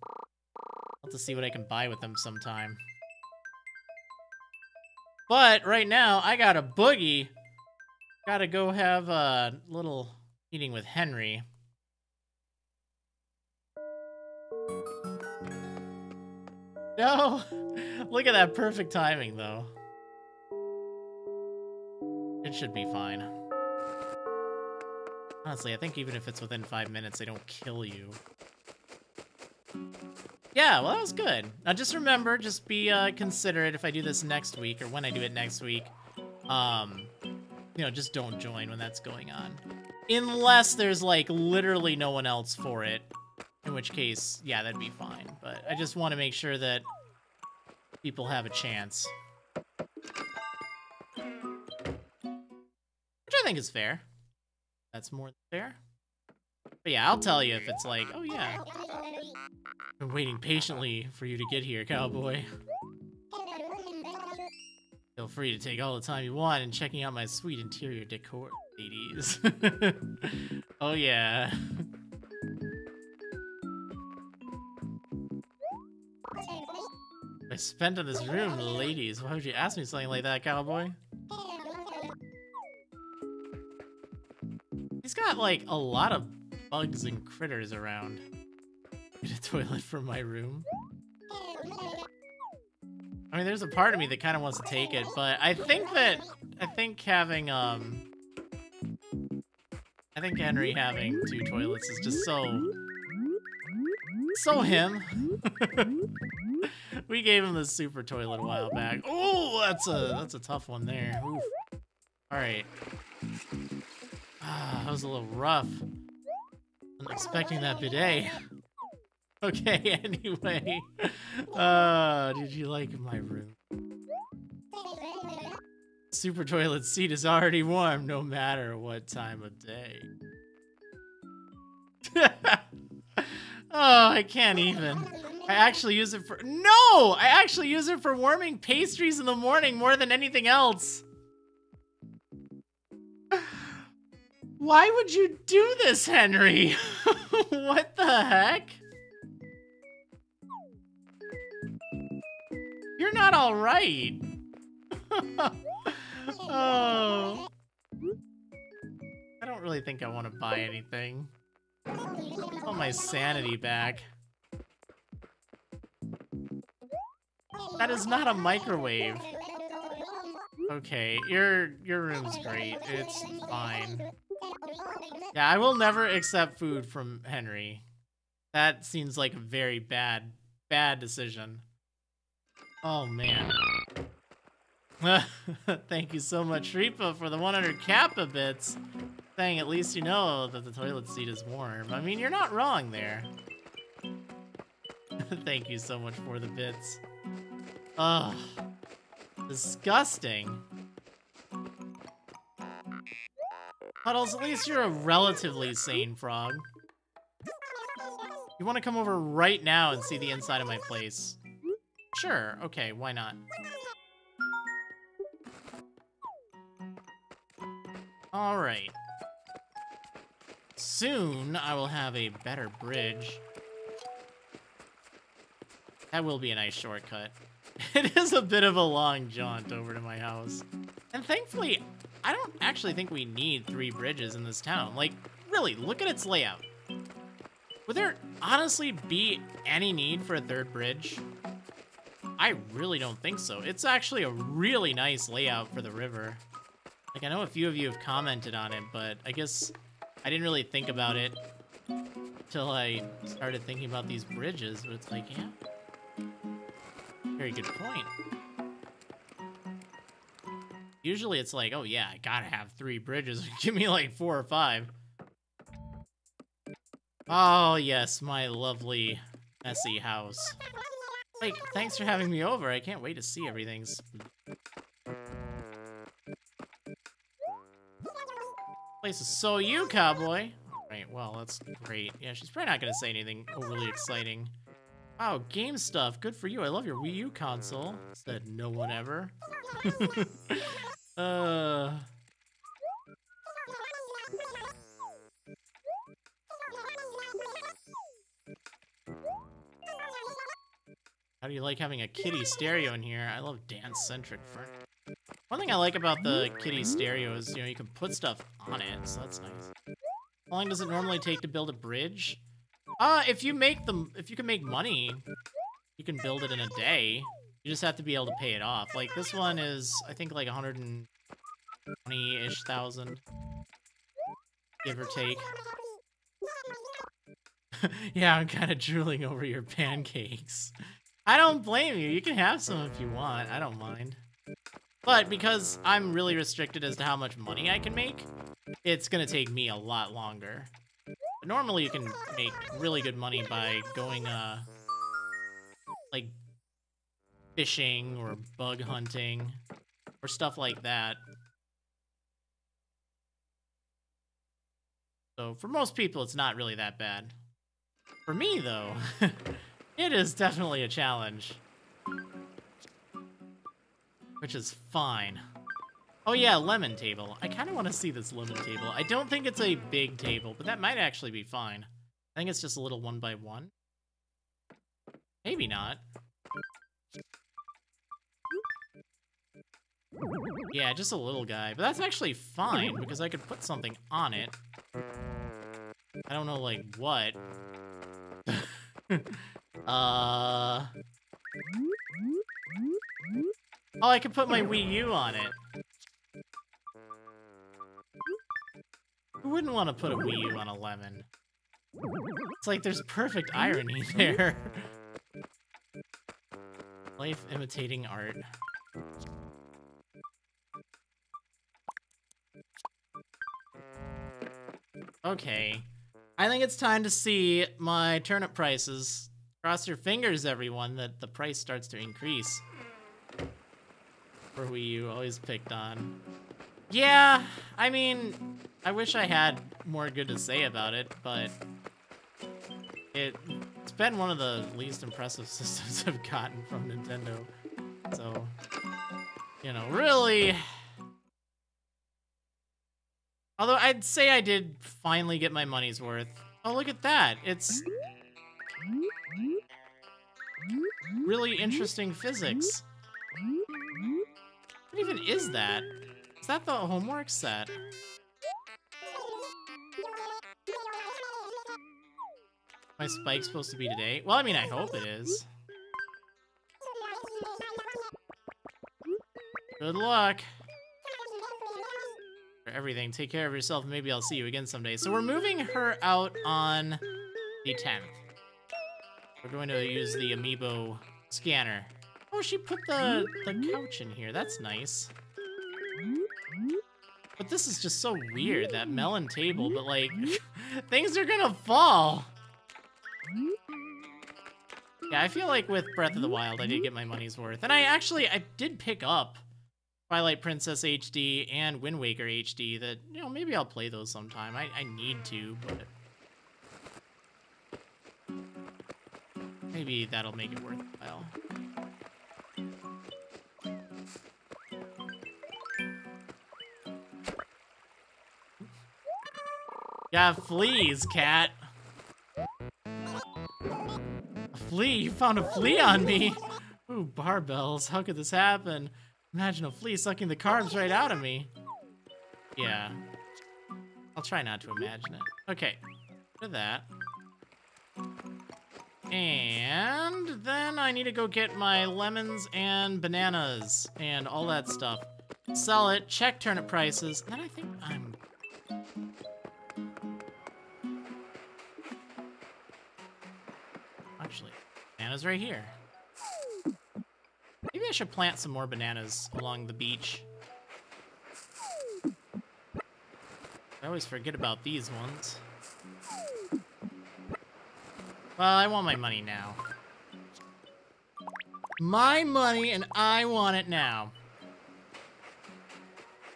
A: I'll have to see what I can buy with them sometime. But right now, I got a boogie. Gotta go have a little meeting with Henry. No! Look at that perfect timing, though. It should be fine. Honestly, I think even if it's within five minutes, they don't kill you. Yeah, well, that was good. Now, just remember, just be uh, considerate if I do this next week, or when I do it next week. Um, you know, just don't join when that's going on. Unless there's, like, literally no one else for it. In which case, yeah, that'd be fine. But I just want to make sure that people have a chance. Which I think is fair. That's more than fair. But yeah, I'll tell you if it's like, oh yeah. Been waiting patiently for you to get here, cowboy. Feel free to take all the time you want in checking out my sweet interior decor, ladies. oh yeah. I spent in this room, ladies. Why would you ask me something like that, cowboy? He's got, like, a lot of bugs and critters around. Get a toilet for my room. I mean, there's a part of me that kind of wants to take it, but I think that... I think having, um... I think Henry having two toilets is just so... So him. we gave him the super toilet a while back. Oh, that's a that's a tough one there. Oof. All right. Ah, that was a little rough. I'm expecting that bidet. Okay, anyway. Uh, did you like my room? Super toilet seat is already warm no matter what time of day. oh, I can't even. I actually use it for- No! I actually use it for warming pastries in the morning more than anything else. Why would you do this, Henry? what the heck? You're not alright. oh. I don't really think I want to buy anything. I want my sanity back. That is not a microwave. Okay, your your room's great. It's fine. Yeah, I will never accept food from Henry. That seems like a very bad, bad decision. Oh, man. Thank you so much, Shripa, for the 100 Kappa bits. Saying at least you know that the toilet seat is warm. I mean, you're not wrong there. Thank you so much for the bits. Ugh. Disgusting. Puddles, at least you're a relatively sane frog. You want to come over right now and see the inside of my place? Sure, okay, why not? Alright. Soon, I will have a better bridge. That will be a nice shortcut. It is a bit of a long jaunt over to my house. And thankfully, I don't actually think we need three bridges in this town. Like, really, look at its layout. Would there honestly be any need for a third bridge? I really don't think so. It's actually a really nice layout for the river. Like, I know a few of you have commented on it, but I guess I didn't really think about it until I started thinking about these bridges, but it's like, yeah, very good point. Usually it's like, oh yeah, I gotta have three bridges. Give me like four or five. Oh yes, my lovely messy house. Like, thanks for having me over. I can't wait to see everything's... Place is so you, cowboy. Right, well, that's great. Yeah, she's probably not gonna say anything overly exciting. Wow, game stuff. Good for you. I love your Wii U console. Said no one ever. uh. How do you like having a kitty stereo in here? I love dance-centric furniture. One thing I like about the kitty stereo is, you know, you can put stuff on it, so that's nice. How long does it normally take to build a bridge? Uh, if you make them, if you can make money, you can build it in a day. You just have to be able to pay it off. Like this one is, I think, like 120-ish thousand, give or take. yeah, I'm kind of drooling over your pancakes. I don't blame you. You can have some if you want. I don't mind. But because I'm really restricted as to how much money I can make, it's gonna take me a lot longer. Normally you can make really good money by going, uh, like, fishing or bug hunting or stuff like that. So for most people, it's not really that bad. For me, though, it is definitely a challenge. Which is fine. Oh yeah, lemon table. I kind of want to see this lemon table. I don't think it's a big table, but that might actually be fine. I think it's just a little one by one. Maybe not. Yeah, just a little guy. But that's actually fine, because I could put something on it. I don't know, like, what. uh... Oh, I could put my Wii U on it. Who wouldn't want to put a Wii U on a lemon? It's like there's perfect irony there. Life imitating art. Okay. I think it's time to see my turnip prices. Cross your fingers, everyone, that the price starts to increase. For Wii U, always picked on. Yeah, I mean, I wish I had more good to say about it, but it, it's been one of the least impressive systems I've gotten from Nintendo. So, you know, really... Although I'd say I did finally get my money's worth. Oh, look at that. It's really interesting physics. What even is that? Is that the homework set? My spike's supposed to be today? Well, I mean, I hope it is. Good luck. For everything. Take care of yourself, maybe I'll see you again someday. So we're moving her out on the 10th. We're going to use the amiibo scanner. Oh, she put the, the couch in here. That's nice. But this is just so weird, that melon table, but like, things are gonna fall. Yeah, I feel like with Breath of the Wild, I did get my money's worth. And I actually, I did pick up Twilight Princess HD and Wind Waker HD that, you know, maybe I'll play those sometime. I, I need to, but... Maybe that'll make it worthwhile. Yeah, fleas, cat. A flea? You found a flea on me? Ooh, barbells? How could this happen? Imagine a flea sucking the carbs right out of me. Yeah. I'll try not to imagine it. Okay. For that. And then I need to go get my lemons and bananas and all that stuff. Sell it, check turnip prices, and then I think I'm... bananas right here. Maybe I should plant some more bananas along the beach. I always forget about these ones. Well, I want my money now. My money, and I want it now.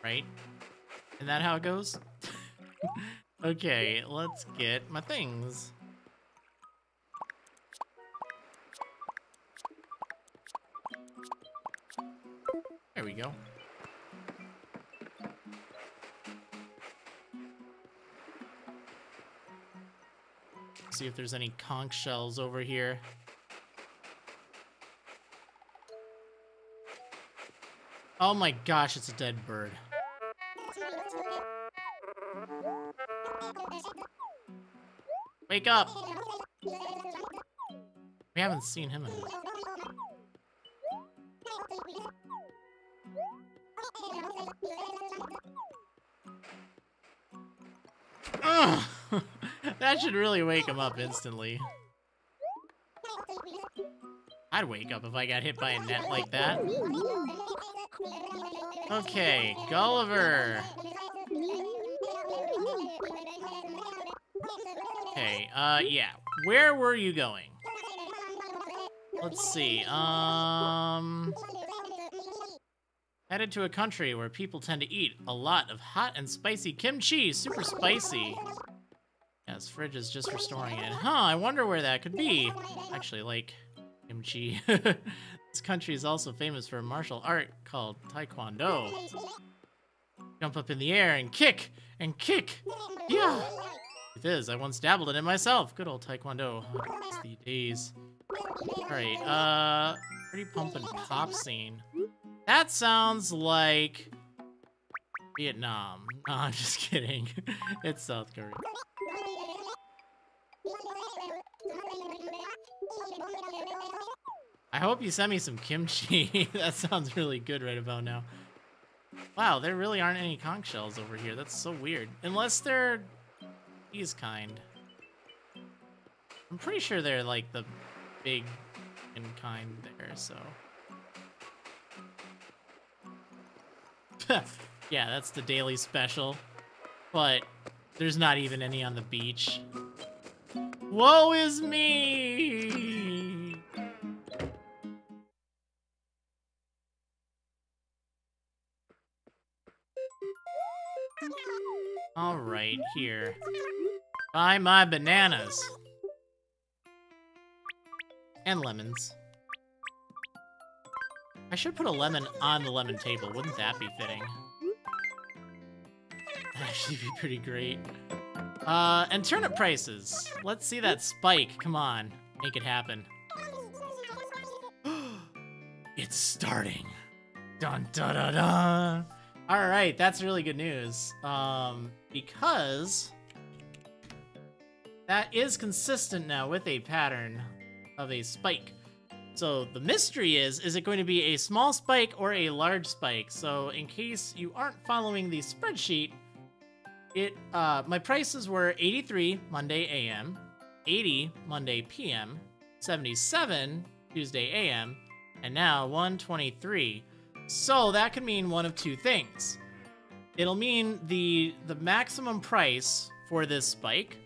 A: Right? Isn't that how it goes? okay, let's get my things. There we go. See if there's any conch shells over here. Oh my gosh, it's a dead bird. Wake up! We haven't seen him in a Ugh! That should really wake him up instantly. I'd wake up if I got hit by a net like that. Okay, Gulliver. Okay, uh, yeah. Where were you going? Let's see, um... Headed to a country where people tend to eat a lot of hot and spicy kimchi, super spicy. Yes, fridge is just restoring it. Huh, I wonder where that could be. Actually, like, kimchi. this country is also famous for a martial art called Taekwondo. Jump up in the air and kick, and kick! Yeah! It is, I once dabbled in it myself. Good old Taekwondo. The days. Alright, uh, pretty pump and pop scene. That sounds like Vietnam. No, I'm just kidding. it's South Korea. I hope you send me some kimchi. that sounds really good right about now. Wow, there really aren't any conch shells over here. That's so weird. Unless they're these kind. I'm pretty sure they're like the big kind there, so. yeah, that's the daily special. But there's not even any on the beach. Woe is me! Alright, here. Buy my bananas. And lemons. I should put a lemon on the lemon table. Wouldn't that be fitting? That'd actually be pretty great. Uh, and turnip prices. Let's see that spike. Come on. Make it happen. it's starting. Dun dun dun dun. All right, that's really good news. Um, because that is consistent now with a pattern of a spike. So the mystery is, is it going to be a small spike or a large spike? So in case you aren't following the spreadsheet, it uh, my prices were 83 Monday AM, 80 Monday PM, 77 Tuesday AM, and now 123. So that could mean one of two things. It'll mean the the maximum price for this spike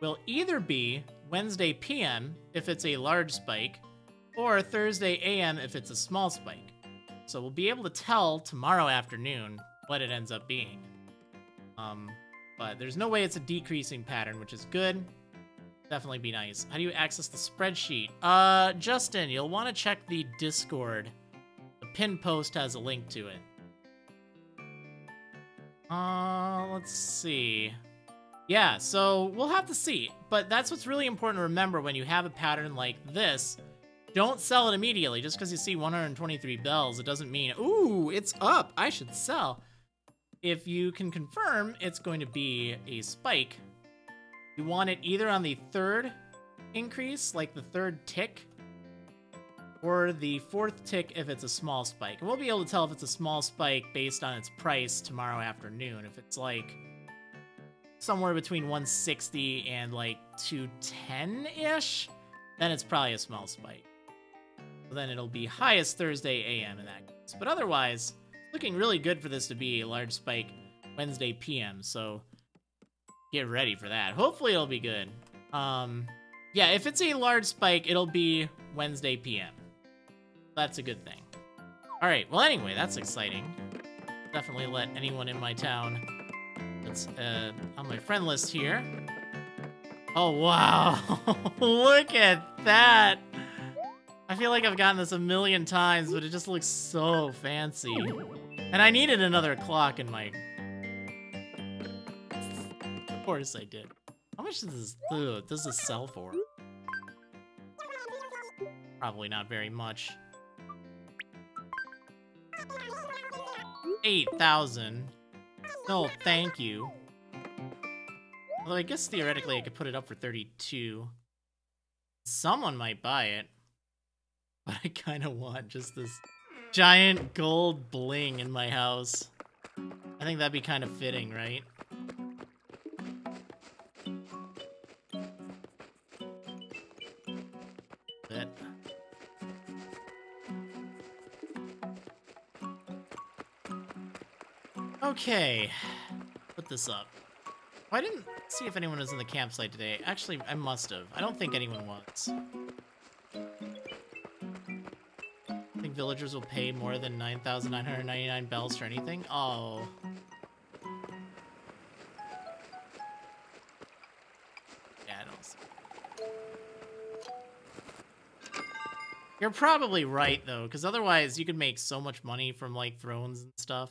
A: will either be Wednesday PM if it's a large spike, or Thursday AM if it's a small spike. So we'll be able to tell tomorrow afternoon what it ends up being. Um, but there's no way it's a decreasing pattern, which is good. Definitely be nice. How do you access the spreadsheet? Uh, Justin, you'll want to check the Discord The pin post has a link to it. Uh, let's see. Yeah, so we'll have to see. But that's what's really important to remember when you have a pattern like this, don't sell it immediately. Just because you see 123 bells, it doesn't mean, ooh, it's up, I should sell. If you can confirm it's going to be a spike, you want it either on the third increase, like the third tick, or the fourth tick if it's a small spike. And we'll be able to tell if it's a small spike based on its price tomorrow afternoon. If it's like somewhere between 160 and like 210-ish, then it's probably a small spike. Then it'll be highest Thursday AM in that case. But otherwise, looking really good for this to be a large spike Wednesday PM. So get ready for that. Hopefully it'll be good. Um, yeah, if it's a large spike, it'll be Wednesday PM. That's a good thing. All right, well, anyway, that's exciting. Definitely let anyone in my town that's uh, on my friend list here. Oh, wow. Look at that. I feel like I've gotten this a million times, but it just looks so fancy. And I needed another clock in my... Of course I did. How much does this, ugh, does this sell for? Probably not very much. 8,000. No, thank you. Although I guess theoretically I could put it up for 32. Someone might buy it. But I kind of want just this giant gold bling in my house. I think that'd be kind of fitting, right? Okay, put this up. I didn't see if anyone was in the campsite today. Actually, I must have. I don't think anyone was. Think villagers will pay more than 9,999 bells for anything? Oh. Yeah. You're probably right, though, because otherwise you could make so much money from, like, thrones and stuff.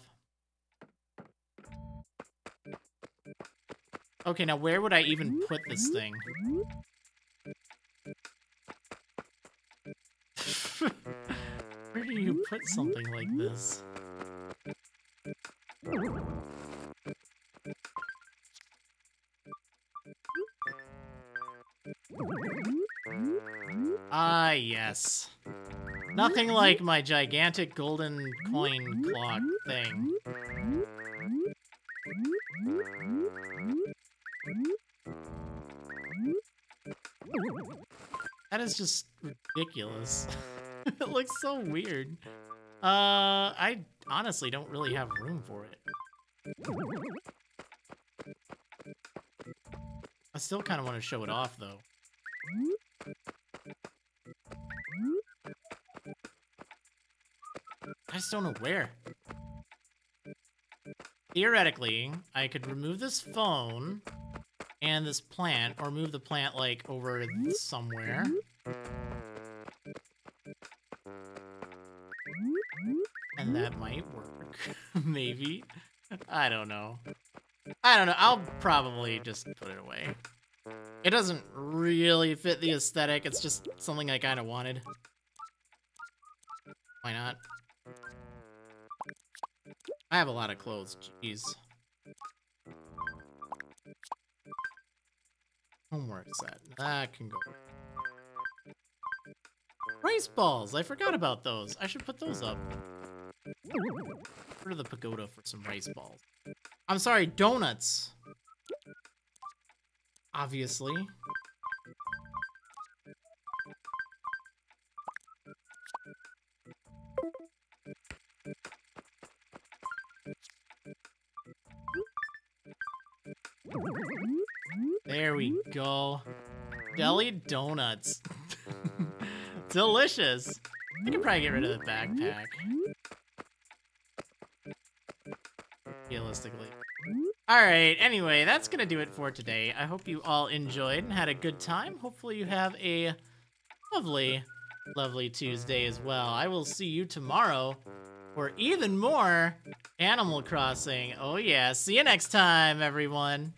A: Okay, now where would I even put this thing? where do you put something like this? Ah, yes. Nothing like my gigantic golden coin clock thing. That is just ridiculous. it looks so weird. Uh, I honestly don't really have room for it. I still kind of want to show it off, though. I just don't know where. Theoretically, I could remove this phone and this plant, or move the plant, like, over somewhere. Maybe. I don't know. I don't know. I'll probably just put it away. It doesn't really fit the aesthetic. It's just something I kind of wanted. Why not? I have a lot of clothes. Jeez. Homework set. That can go. Rice balls! I forgot about those. I should put those up. Of the pagoda for some rice balls. I'm sorry, donuts! Obviously. There we go. Deli donuts. Delicious. I can probably get rid of the backpack. Alright, anyway, that's gonna do it for today. I hope you all enjoyed and had a good time. Hopefully you have a lovely, lovely Tuesday as well. I will see you tomorrow for even more Animal Crossing. Oh yeah, see you next time, everyone.